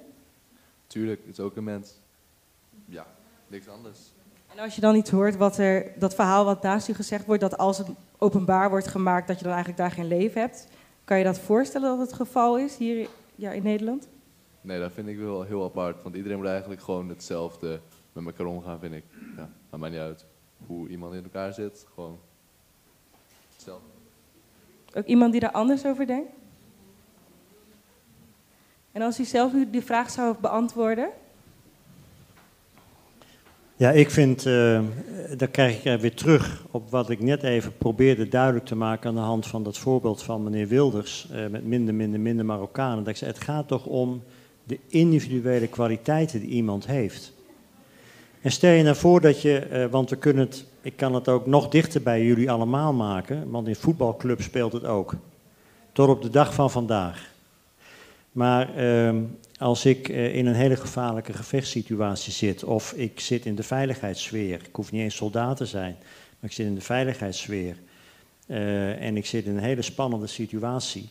Tuurlijk, het is ook een mens. Ja, niks anders. En als je dan iets hoort, wat er, dat verhaal wat naast u gezegd wordt, dat als het openbaar wordt gemaakt, dat je dan eigenlijk daar geen leven hebt. Kan je dat voorstellen dat het geval is hier ja, in Nederland? Nee, dat vind ik wel heel apart. Want iedereen moet eigenlijk gewoon hetzelfde met elkaar omgaan, vind ik. Ja, maakt mij niet uit hoe iemand in elkaar zit. Gewoon hetzelfde. Ook iemand die daar anders over denkt? En als u zelf die vraag zou beantwoorden, Ja, ik vind, eh daar krijg ik er weer terug op wat ik net even probeerde duidelijk te maken aan de hand van dat voorbeeld van meneer Wilders eh, met minder, minder, minder Marokkanen. Dat ik zei, het gaat toch om de individuele kwaliteiten die iemand heeft. En stel je nou voor dat je, eh, want we kunnen het, ik kan het ook nog dichter bij jullie allemaal maken, want in voetbalclub speelt het ook. Tot op de dag van vandaag. Maar ehm, als ik eh, in een hele gevaarlijke gevechtssituatie zit, of ik zit in de veiligheidssfeer, ik hoef niet eens soldaat te zijn, maar ik zit in de veiligheidssfeer eh, en ik zit in een hele spannende situatie,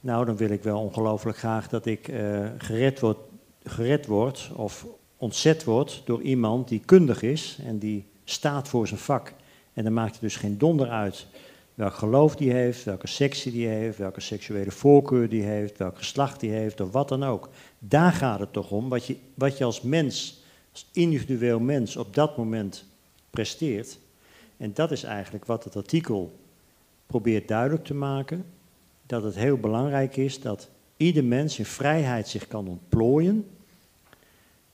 nou dan wil ik wel ongelooflijk graag dat ik eh, gered, word, gered word of ontzet word door iemand die kundig is en die staat voor zijn vak. En dan maakt het dus geen donder uit welk geloof die heeft, welke seksie die heeft, welke seksuele voorkeur die heeft, welk geslacht die heeft of wat dan ook. Daar gaat het toch om, wat je, wat je als mens, als individueel mens op dat moment presteert. En dat is eigenlijk wat het artikel probeert duidelijk te maken, dat het heel belangrijk is dat ieder mens in vrijheid zich kan ontplooien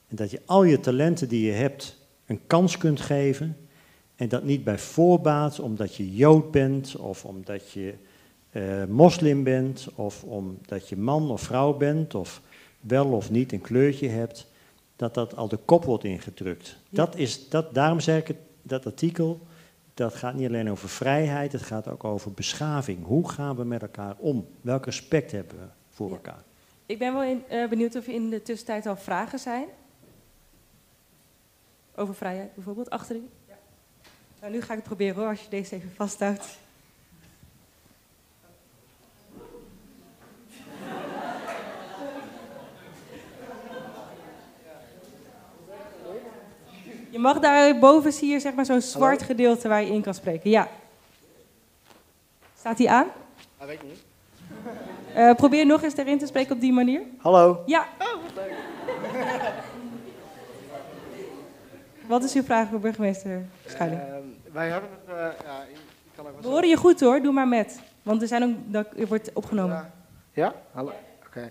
en dat je al je talenten die je hebt een kans kunt geven en dat niet bij voorbaat, omdat je Jood bent, of omdat je eh, moslim bent, of omdat je man of vrouw bent, of wel of niet een kleurtje hebt, dat dat al de kop wordt ingedrukt. Ja. Dat is, dat, daarom zeg ik het, dat artikel, dat gaat niet alleen over vrijheid, het gaat ook over beschaving. Hoe gaan we met elkaar om? Welk respect hebben we voor Ja. elkaar? ik ben wel in- eh, benieuwd of er in de tussentijd al vragen zijn. Over vrijheid bijvoorbeeld, achterin. Nou, nu ga ik het proberen hoor, als je deze even vasthoudt. Je mag daar boven zie je zeg maar zo'n zwart gedeelte waar je in kan spreken. Ja. Staat die aan? Dat weet ik niet. Eh, probeer nog eens erin te spreken op die manier. Hallo. Ja. Wat is uw vraag voor burgemeester Schuiling? Ehm, wij hadden het, eh, ja, ik kan wat We horen je goed hoor, doe maar met. Want er, zijn ook, dat er wordt opgenomen. Ja? Ja? Hallo. Oké.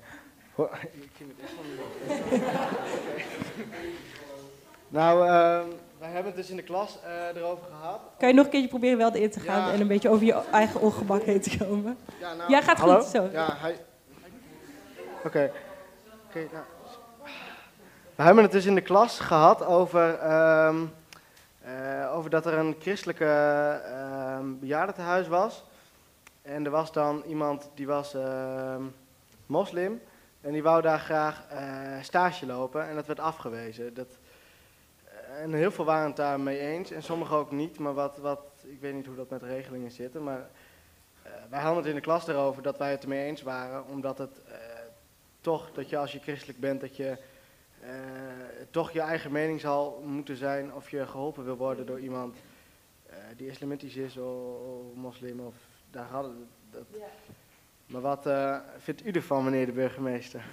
Ik ging het echt. Nou, ehm, wij hebben het dus in de klas eh, erover gehad. Kan je nog een keertje proberen wel erin te gaan Ja. en een beetje over je eigen ongemak heen te komen? Ja, nou, Ja, gaat hallo? goed, zo. Ja, hij... Oké. Oké, nou. We hebben het dus in de klas gehad over, ehm, eh, over dat er een christelijke ehm bejaardentehuis was. En er was dan iemand die was ehm, moslim. En die wou daar graag eh, stage lopen en dat werd afgewezen. Dat, eh, en heel veel waren het daarmee eens en sommigen ook niet. Maar wat, wat, ik weet niet hoe dat met regelingen zit. Maar wij hadden het in de klas erover dat wij het ermee eens waren. Omdat het toch, dat je als je christelijk bent, dat je eh, toch je eigen mening zal moeten zijn. Of je geholpen wil worden door iemand eh, die islamitisch is of, of moslim. Of, daar hadden, dat. Maar wat eh, vindt u ervan, meneer de burgemeester?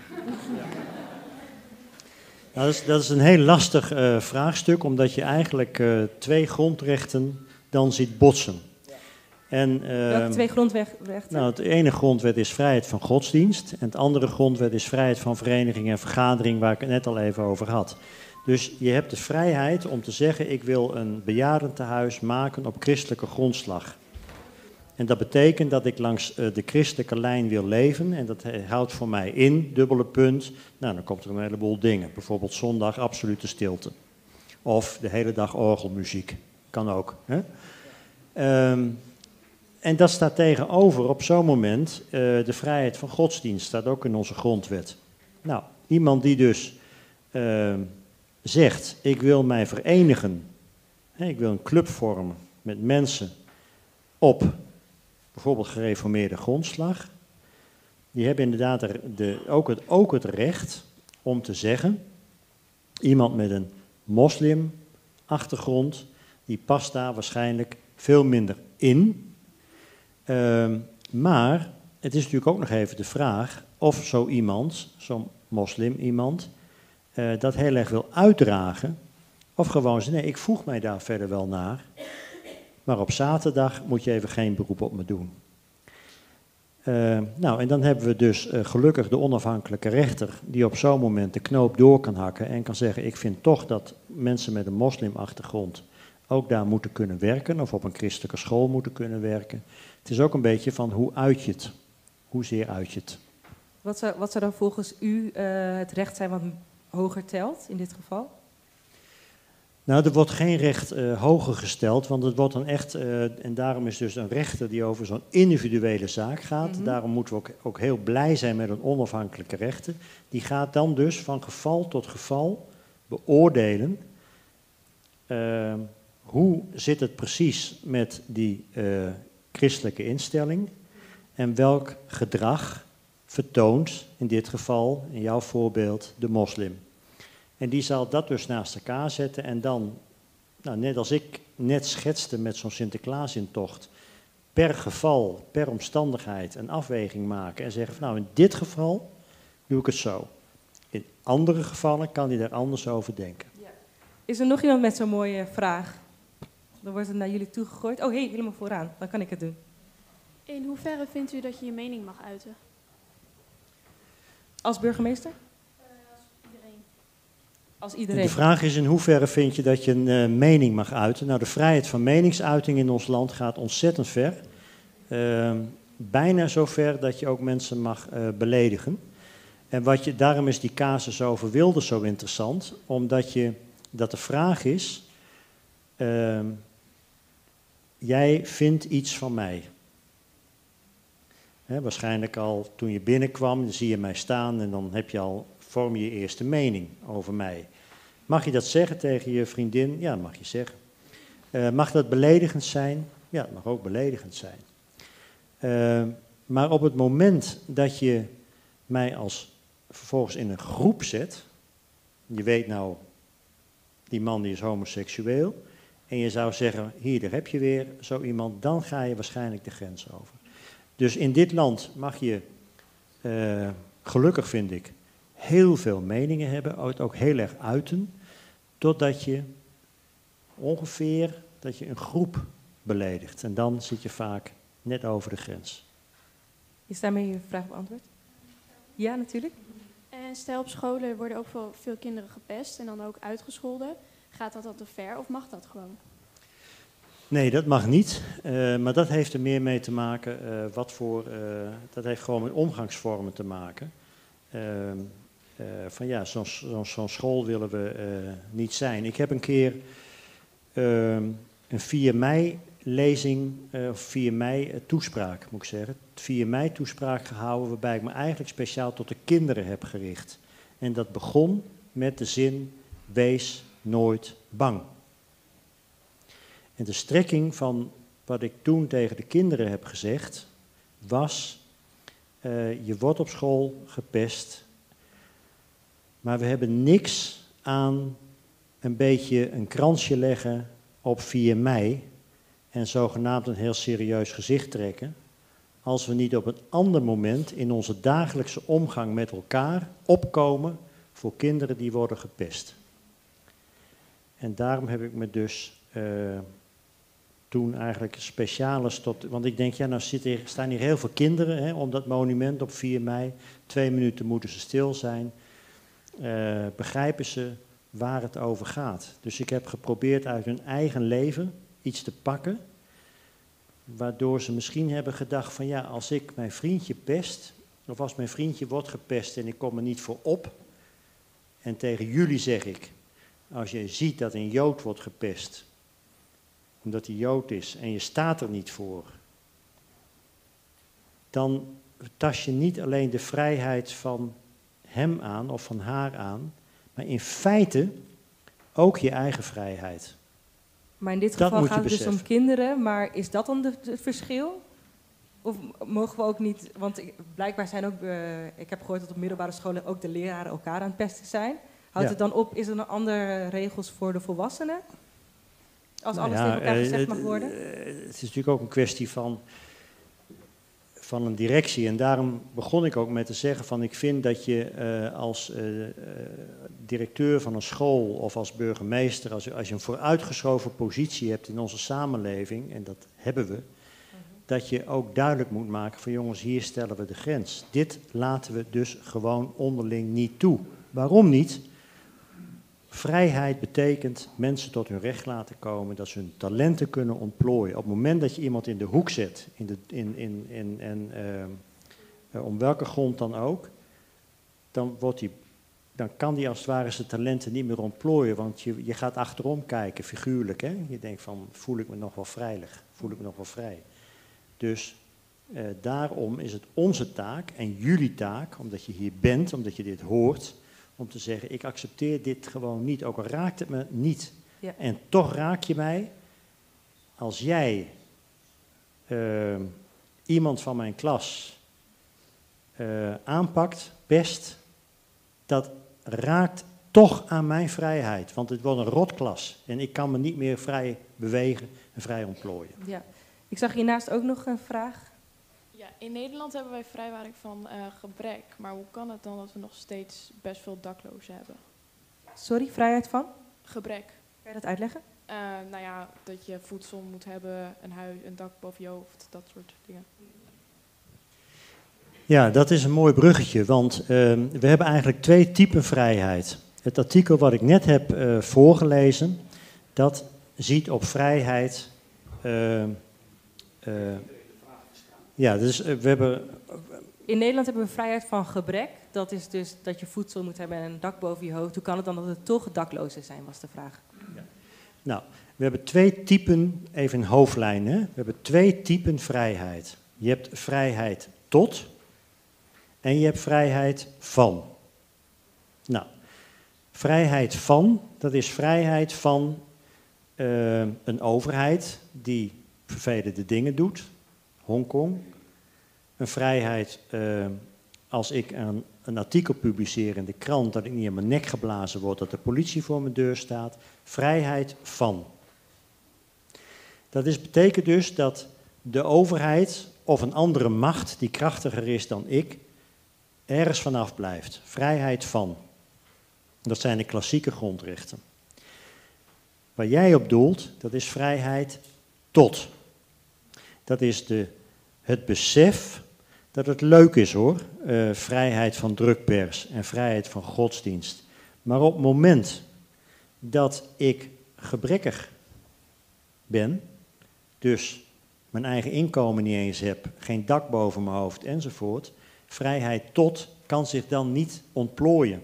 Nou, dat, is, dat is een heel lastig eh, vraagstuk, omdat je eigenlijk eh, twee grondrechten dan ziet botsen. En, Welke ehm, twee grondrechten? Nou, het ene grondwet is vrijheid van godsdienst. En het andere grondwet is vrijheid van vereniging en vergadering, waar ik het net al even over had. Dus je hebt de vrijheid om te zeggen: ik wil een bejaardentehuis maken op christelijke grondslag. En dat betekent dat ik langs eh, de christelijke lijn wil leven. En dat eh, houdt voor mij in, dubbele punt. Nou, dan komt er een heleboel dingen. Bijvoorbeeld zondag absolute stilte. Of de hele dag orgelmuziek. Kan ook. Hè? Ehm, en dat staat tegenover op zo'n moment eh, de vrijheid van godsdienst, staat ook in onze grondwet. Nou, iemand die dus eh, zegt, ik wil mij verenigen, hè, ik wil een club vormen met mensen op bijvoorbeeld gereformeerde grondslag, die hebben inderdaad er de, ook, het, ook het recht om te zeggen, iemand met een moslimachtergrond, die past daar waarschijnlijk veel minder in, Ehm, maar het is natuurlijk ook nog even de vraag of zo iemand, zo'n moslim iemand, eh, dat heel erg wil uitdragen. Of gewoon nee, ik voeg mij daar verder wel naar. Maar op zaterdag moet je even geen beroep op me doen. Ehm, nou, en dan hebben we dus eh, gelukkig de onafhankelijke rechter die op zo'n moment de knoop door kan hakken en kan zeggen, ik vind toch dat mensen met een moslimachtergrond ook daar moeten kunnen werken of op een christelijke school moeten kunnen werken. Het is ook een beetje van hoe uit je het? Hoezeer uit je het? Wat zou, wat zou dan volgens u eh, het recht zijn wat hoger telt in dit geval? Nou, er wordt geen recht eh, hoger gesteld, want het wordt dan echt, eh, en daarom is dus een rechter die over zo'n individuele zaak gaat, Mhm. daarom moeten we ook, ook heel blij zijn met een onafhankelijke rechter, die gaat dan dus van geval tot geval beoordelen hoe zit het precies met die christelijke instelling en welk gedrag vertoont in dit geval, in jouw voorbeeld, de moslim. En die zal dat dus naast elkaar zetten en dan, nou, net als ik net schetste met zo'n Sinterklaasintocht, per geval, per omstandigheid een afweging maken en zeggen van nou in dit geval doe ik het zo. In andere gevallen kan hij daar anders over denken. Is er nog iemand met zo'n mooie vraag? Dan wordt het naar jullie toegegooid. Oh, hé, hey, helemaal vooraan. Dan kan ik het doen. In hoeverre vindt u dat je je mening mag uiten? Als burgemeester? Als iedereen. De vraag is in hoeverre vind je dat je een eh, mening mag uiten? Nou, de vrijheid van meningsuiting in ons land gaat ontzettend ver. Ehm, bijna zo ver dat je ook mensen mag eh, beledigen. En wat je, daarom is die casus over Wilders zo interessant, omdat je, dat de vraag is, ehm, jij vindt iets van mij. Waarschijnlijk al toen je binnenkwam, zie je mij staan en dan heb je al, vorm je je eerste mening over mij. Mag je dat zeggen tegen je vriendin? Ja, dat mag je zeggen. Eh, mag dat beledigend zijn? Ja, dat mag ook beledigend zijn. Eh, maar op het moment dat je mij als vervolgens in een groep zet, je weet nou, die man die is homoseksueel, en je zou zeggen, hier, daar heb je weer zo iemand, dan ga je waarschijnlijk de grens over. Dus in dit land mag je, eh, gelukkig vind ik, heel veel meningen hebben, het ook heel erg uiten, totdat je ongeveer dat je een groep beledigt. En dan zit je vaak net over de grens. Is daarmee je vraag beantwoord? Ja, natuurlijk. En stel op scholen worden ook veel, veel kinderen gepest en dan ook uitgescholden. Gaat dat al te ver of mag dat gewoon? Nee, dat mag niet. Eh, maar dat heeft er meer mee te maken. eh, wat voor, eh, dat heeft gewoon met omgangsvormen te maken. Ehm, eh, van ja, zo'n zo'n school willen we niet zijn. Ik heb een keer ehm, een 4 mei lezing, of 4 mei toespraak moet ik zeggen. 4 mei toespraak gehouden waarbij ik me eigenlijk speciaal tot de kinderen heb gericht. En dat begon met de zin, wees nooit bang. En de strekking van wat ik toen tegen de kinderen heb gezegd, was: eh, je wordt op school gepest, maar we hebben niks aan een beetje een kransje leggen op 4 mei en zogenaamd een heel serieus gezicht trekken, als we niet op een ander moment in onze dagelijkse omgang met elkaar opkomen voor kinderen die worden gepest. En daarom heb ik me dus eh, toen eigenlijk speciale tot. Want ik denk, ja, nou staan hier heel veel kinderen hè, om dat monument op 4 mei. Twee minuten moeten ze stil zijn. Eh, begrijpen ze waar het over gaat? Dus ik heb geprobeerd uit hun eigen leven iets te pakken. Waardoor ze misschien hebben gedacht van ja, als ik mijn vriendje pest, of als mijn vriendje wordt gepest en ik kom er niet voor op, en tegen jullie zeg ik, als je ziet dat een Jood wordt gepest, omdat hij Jood is en je staat er niet voor, dan tas je niet alleen de vrijheid van hem aan of van haar aan, maar in feite ook je eigen vrijheid. Maar in dit Dat geval gaat het dus om kinderen, maar is dat dan het verschil? Of mogen we ook niet, want ik- blijkbaar zijn ook, eh, ik heb gehoord dat op middelbare scholen ook de leraren elkaar aan het pesten zijn. Houdt het dan op, is er dan andere regels voor de volwassenen? Als Nou alles ja, tegen elkaar eh, gezegd mag het- worden? eh, Het is natuurlijk ook een kwestie van, van een directie. En daarom begon ik ook met te zeggen van ik vind dat je eh, als eh, eh, directeur van een school of als burgemeester, als, je- als je een vooruitgeschoven positie hebt in onze samenleving, en dat hebben we, dat je ook duidelijk moet maken van jongens, hier stellen we de grens. Dit laten we dus gewoon onderling niet toe. Waarom niet? Vrijheid betekent mensen tot hun recht laten komen, dat ze hun talenten kunnen ontplooien. Op het moment dat je iemand in de hoek zet, in de, in, in, in, en, eh, om welke grond dan ook, dan, wordt dan kan die als het ware zijn talenten niet meer ontplooien, want je, je gaat achterom kijken, figuurlijk. Hè? Je denkt van, voel ik me nog wel veilig, voel ik me nog wel vrij. Dus eh, daarom is het onze taak en jullie taak, omdat je hier bent, omdat je dit hoort, om te zeggen, ik accepteer dit gewoon niet, ook al raakt het me niet. Ja. En toch raak je mij als jij eh, iemand van mijn klas eh, aanpakt, pest, dat raakt toch aan mijn vrijheid. Want het wordt een rotklas en ik kan me niet meer vrij bewegen en vrij ontplooien. Ja. Ik zag hiernaast ook nog een vraag. In Nederland hebben wij vrijwaring van eh, gebrek. Maar hoe kan het dan dat we nog steeds best veel daklozen hebben? Sorry, vrijheid van? Gebrek. Kan je dat uitleggen? Eh, nou ja, dat je voedsel moet hebben, een huis, een dak boven je hoofd, dat soort dingen. Ja, dat is een mooi bruggetje, want eh, we hebben eigenlijk twee typen vrijheid. Het artikel wat ik net heb eh, voorgelezen, dat ziet op vrijheid. Ja, dus eh, we hebben. In Nederland hebben we vrijheid van gebrek. Dat is dus dat je voedsel moet hebben en een dak boven je hoofd. Hoe kan het dan dat het toch daklozen zijn, was de vraag. Nou, we hebben twee typen, even in hoofdlijnen. hè. We hebben twee typen vrijheid. Je hebt vrijheid tot en je hebt vrijheid van. Nou, vrijheid van, dat is vrijheid van eh, een overheid die vervelende dingen doet, Hongkong. Een vrijheid eh, als ik een, een artikel publiceer in de krant, dat ik niet in mijn nek geblazen word, dat de politie voor mijn deur staat. Vrijheid van. Dat is, betekent dus dat de overheid of een andere macht die krachtiger is dan ik, ergens vanaf blijft. Vrijheid van. Dat zijn de klassieke grondrechten. Waar jij op doelt, dat is vrijheid tot. Dat is de, het besef dat het leuk is hoor, eh, vrijheid van drukpers en vrijheid van godsdienst. Maar op het moment dat ik gebrekkig ben, dus mijn eigen inkomen niet eens heb, geen dak boven mijn hoofd enzovoort, vrijheid tot kan zich dan niet ontplooien.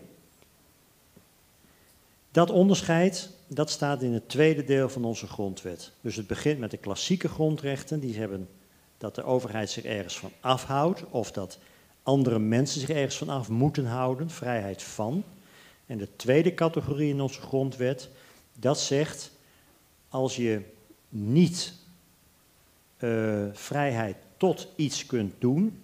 Dat onderscheid, dat staat in het tweede deel van onze grondwet. Dus het begint met de klassieke grondrechten, die hebben dat de overheid zich ergens van afhoudt, of dat andere mensen zich ergens van af moeten houden, vrijheid van. En de tweede categorie in onze grondwet, dat zegt, als je niet uh, vrijheid tot iets kunt doen,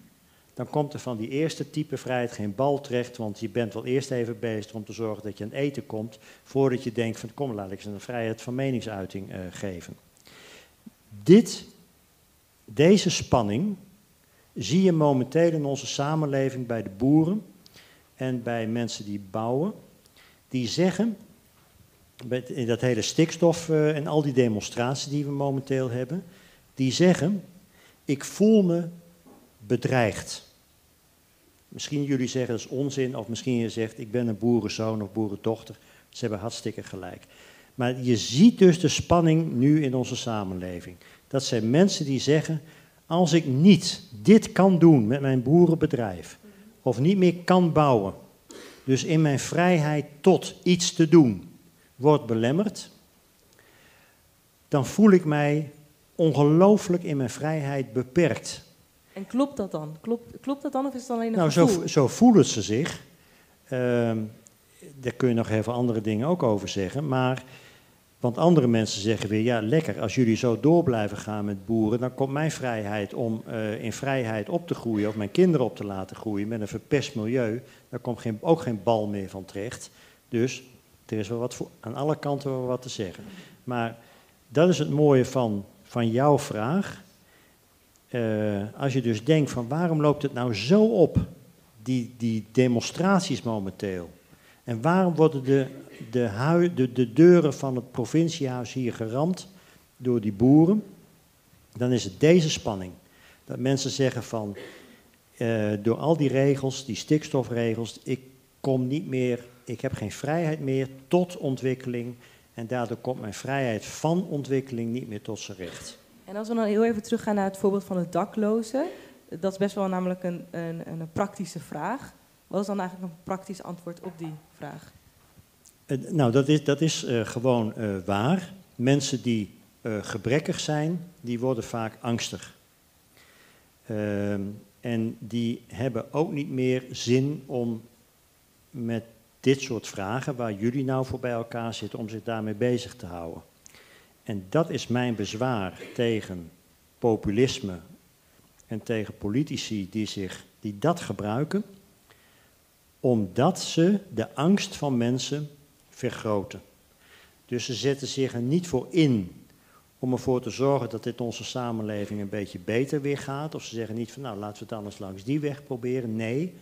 dan komt er van die eerste type vrijheid geen bal terecht, want je bent wel eerst even bezig om te zorgen dat je aan eten komt, voordat je denkt van kom laat ik ze een vrijheid van meningsuiting uh, geven. Dit, deze spanning zie je momenteel in onze samenleving bij de boeren en bij mensen die bouwen, die zeggen, in dat hele stikstof uh, en al die demonstraties die we momenteel hebben, die zeggen, ik voel me bedreigd. Misschien jullie zeggen dat is onzin, of misschien je zegt ik ben een boerenzoon of boerendochter. Ze hebben hartstikke gelijk. Maar je ziet dus de spanning nu in onze samenleving. Dat zijn mensen die zeggen, als ik niet dit kan doen met mijn boerenbedrijf, of niet meer kan bouwen, dus in mijn vrijheid tot iets te doen, wordt belemmerd, dan voel ik mij ongelooflijk in mijn vrijheid beperkt. En klopt dat dan? Klopt, klopt dat dan of is het alleen een nou, gevoel? Zo, zo voelen ze zich. Uh, daar kun je nog even andere dingen ook over zeggen. Maar, want andere mensen zeggen weer, ja lekker, als jullie zo door blijven gaan met boeren, dan komt mijn vrijheid om uh, in vrijheid op te groeien, of mijn kinderen op te laten groeien met een verpest milieu, daar komt geen, ook geen bal meer van terecht. Dus er is wel wat voor, aan alle kanten wel wat te zeggen. Maar dat is het mooie van, van jouw vraag. Uh, als je dus denkt van waarom loopt het nou zo op, die, die demonstraties momenteel? En waarom worden de, de, de, de deuren van het provinciehuis hier geramd door die boeren? Dan is het deze spanning. Dat mensen zeggen van, uh, door al die regels, die stikstofregels, ik kom niet meer, ik heb geen vrijheid meer tot ontwikkeling. En daardoor komt mijn vrijheid van ontwikkeling niet meer tot zijn recht. En als we dan heel even teruggaan naar het voorbeeld van de daklozen, dat is best wel namelijk een, een, een praktische vraag. Wat is dan eigenlijk een praktisch antwoord op die Uh, nou, dat is, dat is uh, gewoon uh, waar. Mensen die gebrekkig zijn, die worden vaak angstig. Ehm, en die hebben ook niet meer zin om met dit soort vragen, waar jullie nou voor bij elkaar zitten, om zich daarmee bezig te houden. En dat is mijn bezwaar tegen populisme en tegen politici die, zich, die dat gebruiken, omdat ze de angst van mensen vergroten. Dus ze zetten zich er niet voor in om ervoor te zorgen dat dit onze samenleving een beetje beter weer gaat. Of ze zeggen niet van nou laten we het anders langs die weg proberen. Nee,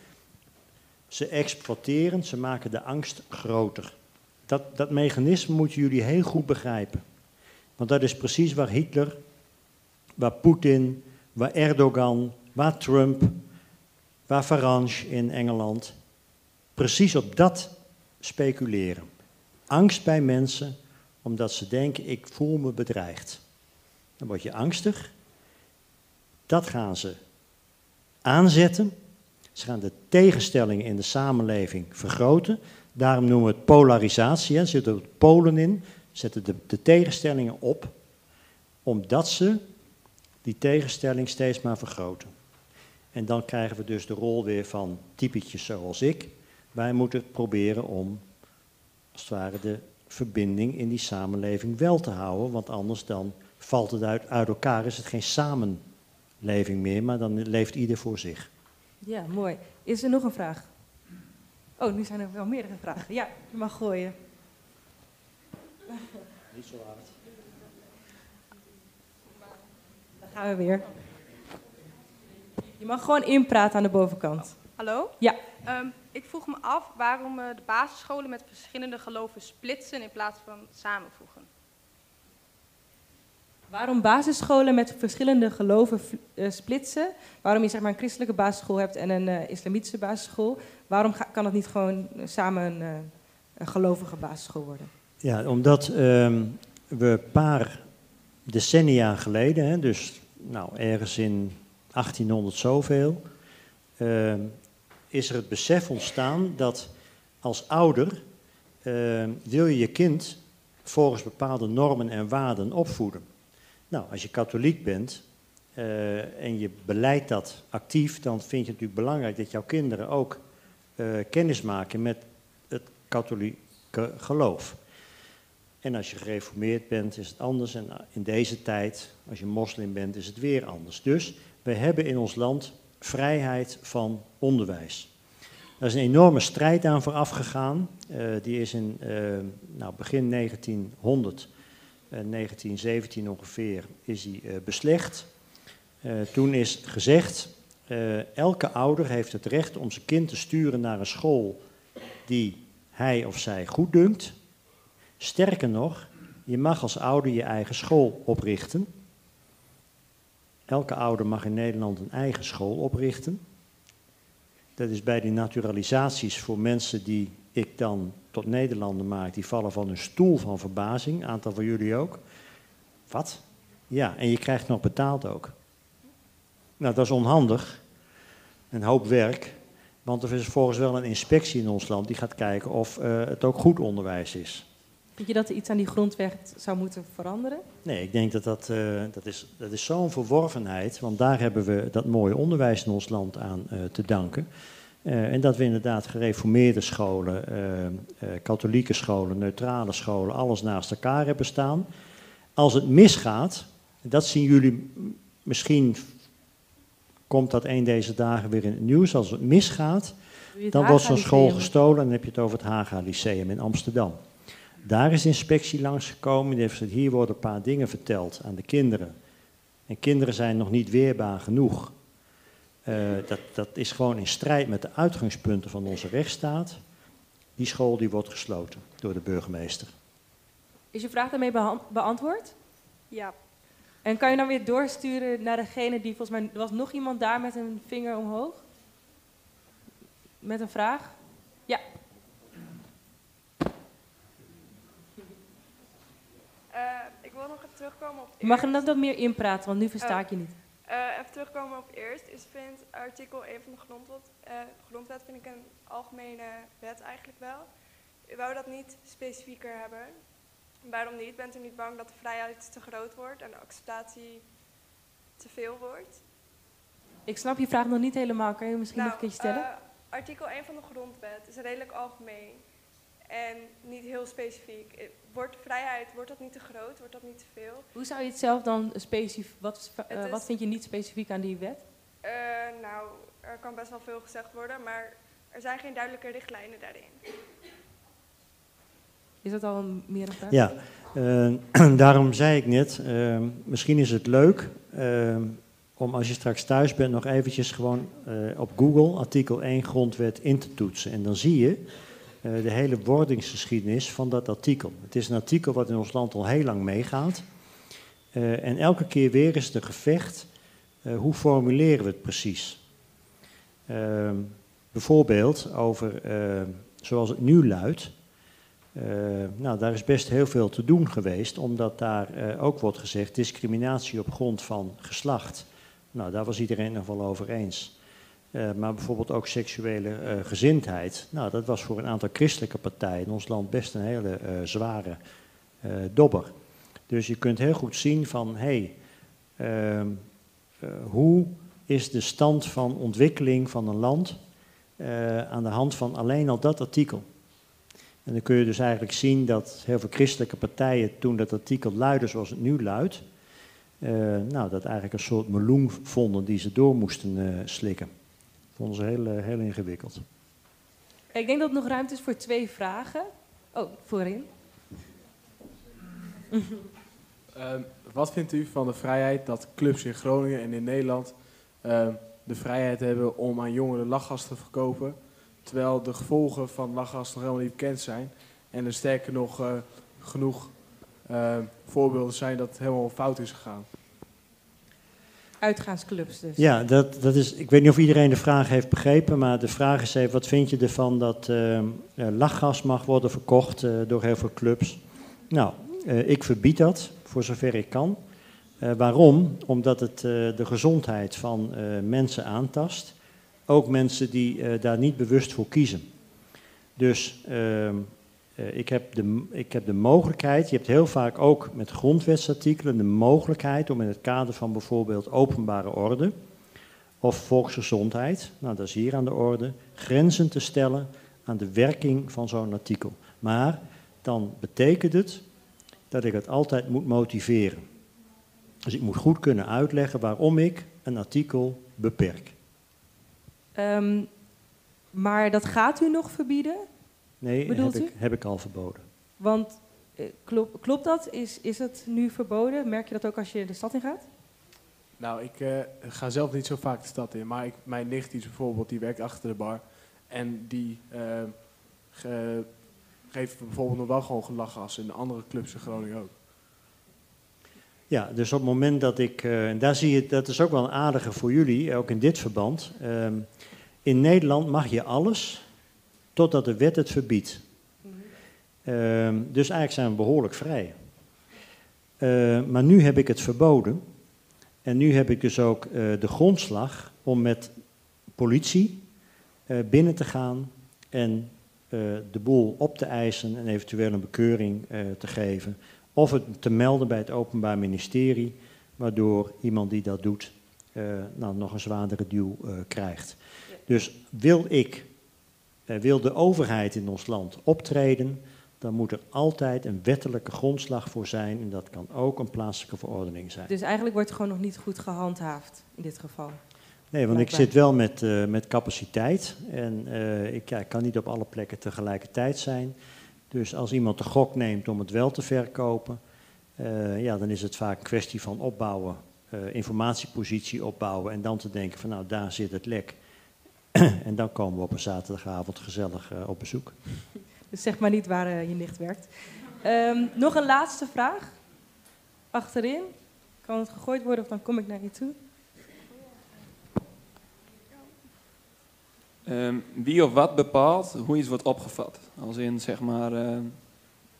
ze exploiteren, ze maken de angst groter. Dat, dat mechanisme moeten jullie heel goed begrijpen. Want dat is precies waar Hitler, waar Poetin, waar Erdogan, waar Trump, waar Farage in Engeland, precies op dat speculeren. Angst bij mensen, omdat ze denken, ik voel me bedreigd. Dan word je angstig. Dat gaan ze aanzetten. Ze gaan de tegenstellingen in de samenleving vergroten. Daarom noemen we het polarisatie. Er zitten polen in zetten de, de tegenstellingen op, omdat ze die tegenstelling steeds maar vergroten. En dan krijgen we dus de rol weer van typetjes zoals ik. Wij moeten proberen om, als het ware, de verbinding in die samenleving wel te houden, want anders dan valt het uit, uit elkaar, is het geen samenleving meer, maar dan leeft ieder voor zich. Ja, mooi. Is er nog een vraag? Oh, nu zijn er wel meerdere vragen. Ja, je mag gooien. Niet zo hard. Dan gaan we weer. Je mag gewoon inpraten aan de bovenkant. Hallo? Ja. Um, ik vroeg me af waarom uh, de basisscholen met verschillende geloven splitsen in plaats van samenvoegen. Waarom basisscholen met verschillende geloven eh, splitsen? Waarom je zeg maar een christelijke basisschool hebt en een eh, islamitische basisschool? Waarom ga- kan het niet gewoon eh, samen een, eh, een gelovige basisschool worden? Ja, omdat ehm, we een paar decennia geleden, hè, dus nou, ergens in 1800 zoveel, ehm, is er het besef ontstaan dat als ouder ehm, wil je je kind volgens bepaalde normen en waarden opvoeden. Nou, als je katholiek bent eh, en je beleidt dat actief, dan vind je het natuurlijk belangrijk dat jouw kinderen ook eh, kennis maken met het katholieke geloof. En als je gereformeerd bent, is het anders. En in deze tijd, als je moslim bent, is het weer anders. Dus we hebben in ons land vrijheid van onderwijs. Daar is een enorme strijd aan vooraf gegaan. Eh, die is in eh, nou, begin 1900, eh, 1917 ongeveer, is die eh, beslecht. Toen is gezegd, elke ouder heeft het recht om zijn kind te sturen naar een school die hij of zij goed dunkt. Sterker nog, je mag als ouder je eigen school oprichten. Elke ouder mag in Nederland een eigen school oprichten. Dat is bij die naturalisaties voor mensen die ik dan tot Nederlander maak, die vallen van hun stoel van verbazing. Een aantal van jullie ook. Wat? Ja, en je krijgt nog betaald ook. Nou, dat is onhandig. Een hoop werk. Want er is volgens wel een inspectie in ons land die gaat kijken of eh, het ook goed onderwijs is. Vind je dat er iets aan die grondwet zou moeten veranderen? Nee, ik denk dat dat, eh, dat is, dat is zo'n verworvenheid, want daar hebben we dat mooie onderwijs in ons land aan eh, te danken. Eh, en dat we inderdaad gereformeerde scholen, katholieke scholen, neutrale scholen, alles naast elkaar hebben staan. Als het misgaat, dat zien jullie misschien, komt dat een deze dagen weer in het nieuws, als het misgaat, het dan wordt zo'n school gestolen en dan heb je het over het Haga Lyceum in Amsterdam. Daar is de inspectie langsgekomen. Die heeft gezegd, hier worden een paar dingen verteld aan de kinderen. En kinderen zijn nog niet weerbaar genoeg. Eh, dat, dat is gewoon in strijd met de uitgangspunten van onze rechtsstaat. Die school die wordt gesloten door de burgemeester. Is je vraag daarmee beantwoord? Ja. En kan je dan weer doorsturen naar degene die volgens mij... Er was nog iemand daar met een vinger omhoog? Met een vraag? Ja. Eh, ik wil nog even terugkomen op Je mag eerst. net wat meer inpraten, want nu versta ik je niet. Eh, even terugkomen op eerst. Is vind artikel 1 van de grondwet, eh, grondwet vind ik een algemene wet eigenlijk wel. U wou dat niet specifieker hebben. Waarom niet? Bent u niet bang dat de vrijheid te groot wordt en de acceptatie te veel wordt? Ik snap je vraag nog niet helemaal. Kan je misschien nog een keertje stellen? eh, artikel 1 van de grondwet is redelijk algemeen en niet heel specifiek. Eh, Wordt vrijheid, wordt dat niet te groot? Wordt dat niet te veel? Hoe zou je het zelf dan specifiek... Wat, eh, wat vind je niet specifiek aan die wet? Eh, nou, er kan best wel veel gezegd worden, maar er zijn geen duidelijke richtlijnen daarin. Is dat al een, meer een vraag? Ja, daarom zei ik net, misschien is het leuk om als je straks thuis bent nog eventjes gewoon eh, op Google artikel 1 grondwet in te toetsen. En dan zie je de hele wordingsgeschiedenis van dat artikel. Het is een artikel wat in ons land al heel lang meegaat. Eh, en elke keer weer is er gevecht, eh, hoe formuleren we het precies? Ehm, bijvoorbeeld over, eh, zoals het nu luidt, eh, nou, daar is best heel veel te doen geweest, omdat daar eh, ook wordt gezegd discriminatie op grond van geslacht. Nou, daar was iedereen het nog wel over eens. Eh, maar bijvoorbeeld ook seksuele eh, gezindheid. Nou, dat was voor een aantal christelijke partijen in ons land best een hele eh, zware dobber. Dus je kunt heel goed zien van, hé, hey, ehm, eh, hoe is de stand van ontwikkeling van een land aan de hand van alleen al dat artikel. En dan kun je dus eigenlijk zien dat heel veel christelijke partijen toen dat artikel luidde zoals het nu luidt, nou, dat eigenlijk een soort meloen vonden die ze door moesten slikken. Vonden ze heel, eh, heel ingewikkeld. Ik denk dat er nog ruimte is voor twee vragen. Oh, voorin. Ehm, wat vindt u van de vrijheid dat clubs in Groningen en in Nederland ehm, de vrijheid hebben om aan jongeren lachgas te verkopen, terwijl de gevolgen van lachgas nog helemaal niet bekend zijn en er sterker nog eh, genoeg eh, voorbeelden zijn dat het helemaal fout is gegaan. Uitgaansclubs dus. Ja, dat, dat is, ik weet niet of iedereen de vraag heeft begrepen, maar de vraag is even, wat vind je ervan dat eh, eh, lachgas mag worden verkocht eh, door heel veel clubs? Nou, ik verbied dat, voor zover ik kan. Waarom? Omdat het de gezondheid van mensen aantast. Ook mensen die daar niet bewust voor kiezen. Dus ehm, eh, ik, heb de, ik heb de mogelijkheid, je hebt heel vaak ook met grondwetsartikelen de mogelijkheid om in het kader van bijvoorbeeld openbare orde of volksgezondheid, nou dat is hier aan de orde, grenzen te stellen aan de werking van zo'n artikel. Maar dan betekent het dat ik het altijd moet motiveren. Dus ik moet goed kunnen uitleggen waarom ik een artikel beperk. Ehm, maar dat gaat u nog verbieden? Nee, Bedoelt heb u? ik, heb ik al verboden. Want eh, klopt, klopt dat? Is, is het nu verboden? Merk je dat ook als je de stad in gaat? Nou, ik eh, ga zelf niet zo vaak de stad in, maar ik, mijn nicht die is bijvoorbeeld, die werkt achter de bar. En die eh, ge- geeft bijvoorbeeld nog wel gewoon gelachgas in de andere clubs in Groningen ook. Ja, dus op het moment dat ik, eh, en daar zie je, dat is ook wel een aardige voor jullie, ook in dit verband. Ehm, in Nederland mag je alles totdat de wet het verbiedt. Ehm, dus eigenlijk zijn we behoorlijk vrij. Eh, maar nu heb ik het verboden. En nu heb ik dus ook eh, de grondslag om met politie eh, binnen te gaan en eh, de boel op te eisen en eventueel een bekeuring te geven. Of het te melden bij het Openbaar Ministerie, waardoor iemand die dat doet nou, nog een zwaardere duw krijgt. Dus wil ik, wil de overheid in ons land optreden, dan moet er altijd een wettelijke grondslag voor zijn. En dat kan ook een plaatselijke verordening zijn. Dus eigenlijk wordt het gewoon nog niet goed gehandhaafd in dit geval. Nee, want ik zit wel met, eh, met capaciteit. En eh, ik, ja, kan niet op alle plekken tegelijkertijd zijn. Dus als iemand de gok neemt om het wel te verkopen, eh, ja, dan is het vaak een kwestie van opbouwen, eh, informatiepositie opbouwen en dan te denken van nou, daar zit het lek. en dan komen we op een zaterdagavond gezellig eh, op bezoek. Dus zeg maar niet waar eh, je nicht werkt. Ehm, nog een laatste vraag. Achterin. Kan het gegooid worden of dan kom ik naar je toe? Ehm, wie of wat bepaalt hoe iets wordt opgevat? Als in, zeg maar, eh,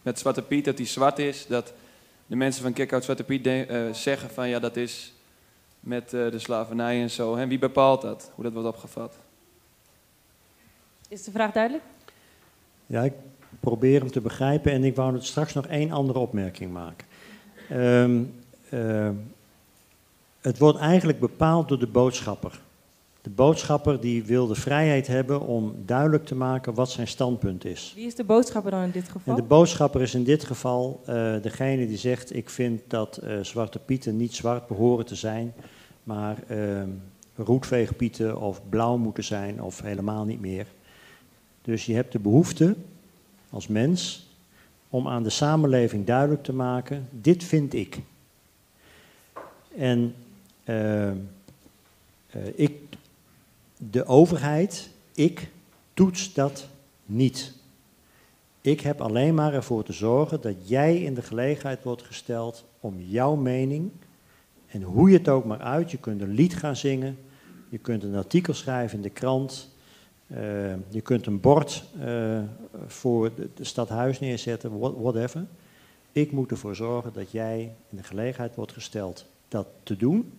met Zwarte Piet, dat hij zwart is, dat de mensen van Kick Out Zwarte Piet de- eh, zeggen van ja, dat is met eh, de slavernij en zo. En wie bepaalt dat, hoe dat wordt opgevat? Is de vraag duidelijk? Ja, ik probeer hem te begrijpen en ik wou het straks nog één andere opmerking maken. Ehm, ehm, het wordt eigenlijk bepaald door de boodschapper. De boodschapper die wil de vrijheid hebben om duidelijk te maken wat zijn standpunt is. Wie is de boodschapper dan in dit geval? En de boodschapper is in dit geval eh, degene die zegt: Ik vind dat eh, zwarte pieten niet zwart behoren te zijn, maar ehm roetveegpieten of blauw moeten zijn of helemaal niet meer. Dus je hebt de behoefte als mens om aan de samenleving duidelijk te maken: dit vind ik. En ehm, eh, ik, de overheid, ik, toets dat niet. Ik heb alleen maar ervoor te zorgen dat jij in de gelegenheid wordt gesteld om jouw mening, en hoe je het ook maar uit, je kunt een lied gaan zingen, je kunt een artikel schrijven in de krant, eh, je kunt een bord eh, voor de stadhuis neerzetten, what- whatever. Ik moet ervoor zorgen dat jij in de gelegenheid wordt gesteld dat te doen.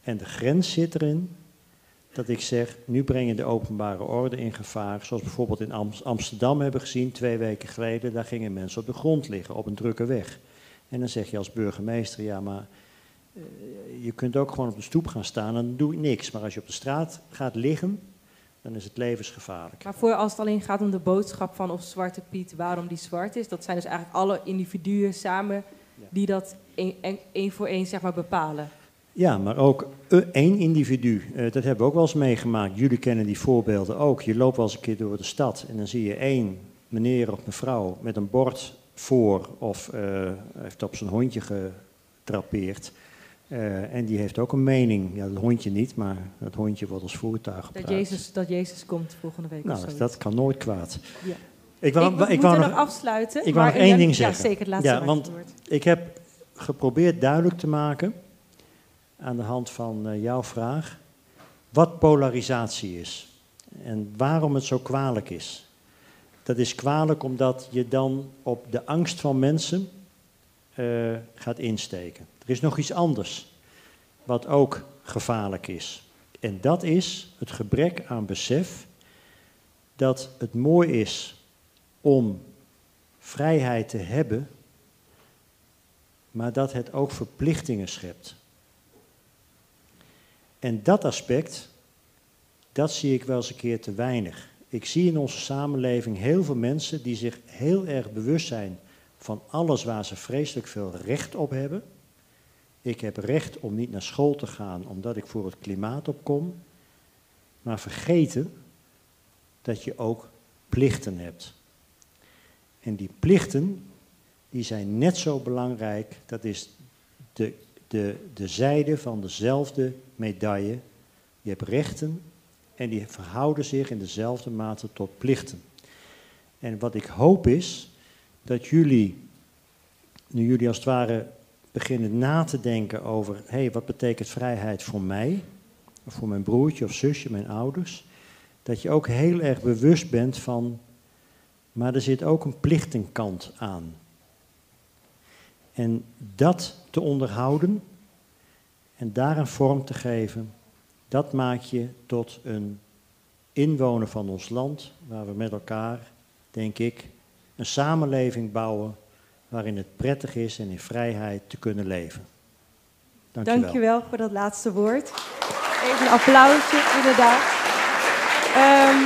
En de grens zit erin dat ik zeg, nu breng je de openbare orde in gevaar. Zoals bijvoorbeeld in Am- Amsterdam hebben gezien, twee weken geleden, daar gingen mensen op de grond liggen, op een drukke weg. En dan zeg je als burgemeester, ja maar eh, je kunt ook gewoon op de stoep gaan staan en dan doe ik niks. Maar als je op de straat gaat liggen, dan is het levensgevaarlijk. Maar voor als het alleen gaat om de boodschap van of Zwarte Piet, waarom die zwart is, dat zijn dus eigenlijk alle individuen samen die dat één voor één zeg maar, bepalen. Ja, maar ook eh, één individu. Eh, dat hebben we ook wel eens meegemaakt. Jullie kennen die voorbeelden ook. Je loopt wel eens een keer door de stad en dan zie je één meneer of mevrouw met een bord voor of eh, heeft op zijn hondje getrapeerd. Eh, en die heeft ook een mening. Ja, dat hondje niet, maar dat hondje wordt als voertuig Dat gebruikt. Jezus, dat Jezus komt volgende week Nou, dat kan nooit kwaad. Ja. Ik wou, ik, we ik wou nog, nog afsluiten. ik wou nog één ding zeggen. Ja, zeker, Ja, want ik heb geprobeerd duidelijk te maken, aan de hand van eh, jouw vraag, wat polarisatie is. En waarom het zo kwalijk is. Dat is kwalijk omdat je dan op de angst van mensen eh, gaat insteken. Er is nog iets anders, wat ook gevaarlijk is. En dat is het gebrek aan besef dat het mooi is om vrijheid te hebben, maar dat het ook verplichtingen schept. En dat aspect, dat zie ik wel eens een keer te weinig. Ik zie in onze samenleving heel veel mensen die zich heel erg bewust zijn van alles waar ze vreselijk veel recht op hebben. Ik heb recht om niet naar school te gaan omdat ik voor het klimaat opkom, maar vergeten dat je ook plichten hebt. En die plichten, die zijn net zo belangrijk. Dat is de, de, de zijde van dezelfde medaille. Je hebt rechten en die verhouden zich in dezelfde mate tot plichten. En wat ik hoop is dat jullie, nu jullie als het ware beginnen na te denken over, hé, hey, wat betekent vrijheid voor mij? Of voor mijn broertje of zusje, mijn ouders. Dat je ook heel erg bewust bent van, maar er zit ook een plichtenkant aan. En dat te onderhouden en daar een vorm te geven, dat maakt je tot een inwoner van ons land, waar we met elkaar, denk ik, een samenleving bouwen waarin het prettig is en in vrijheid te kunnen leven. Dankjewel. Dankjewel voor dat laatste woord. Even een applausje, inderdaad. Ehm,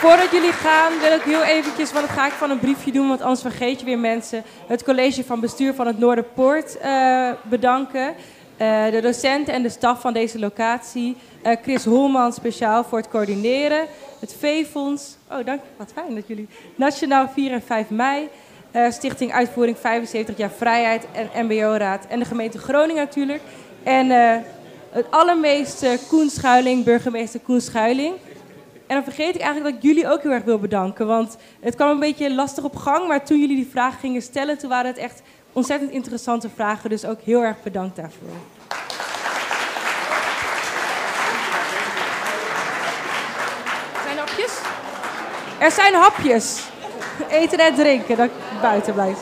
voordat jullie gaan, wil ik heel eventjes, want dat ga ik van een briefje doen, want anders vergeet je weer mensen, het college van bestuur van het Noorderpoort eh, bedanken. Eh, de docenten en de staf van deze locatie. Eh, Chris Holman speciaal voor het coördineren. Het V-fonds. Oh, dank. Wat fijn dat jullie. Nationaal 4 en 5 mei. Eh, Stichting Uitvoering 75 jaar Vrijheid en MBO-raad. En de gemeente Groningen natuurlijk. En eh, het allermeeste Koen Schuiling, burgemeester Koen Schuiling. En dan vergeet ik eigenlijk dat ik jullie ook heel erg wil bedanken. Want het kwam een beetje lastig op gang. Maar toen jullie die vragen gingen stellen, toen waren het echt ontzettend interessante vragen. Dus ook heel erg bedankt daarvoor. Zijn er hapjes? Er zijn hapjes. Eten en drinken, dat buiten blijft.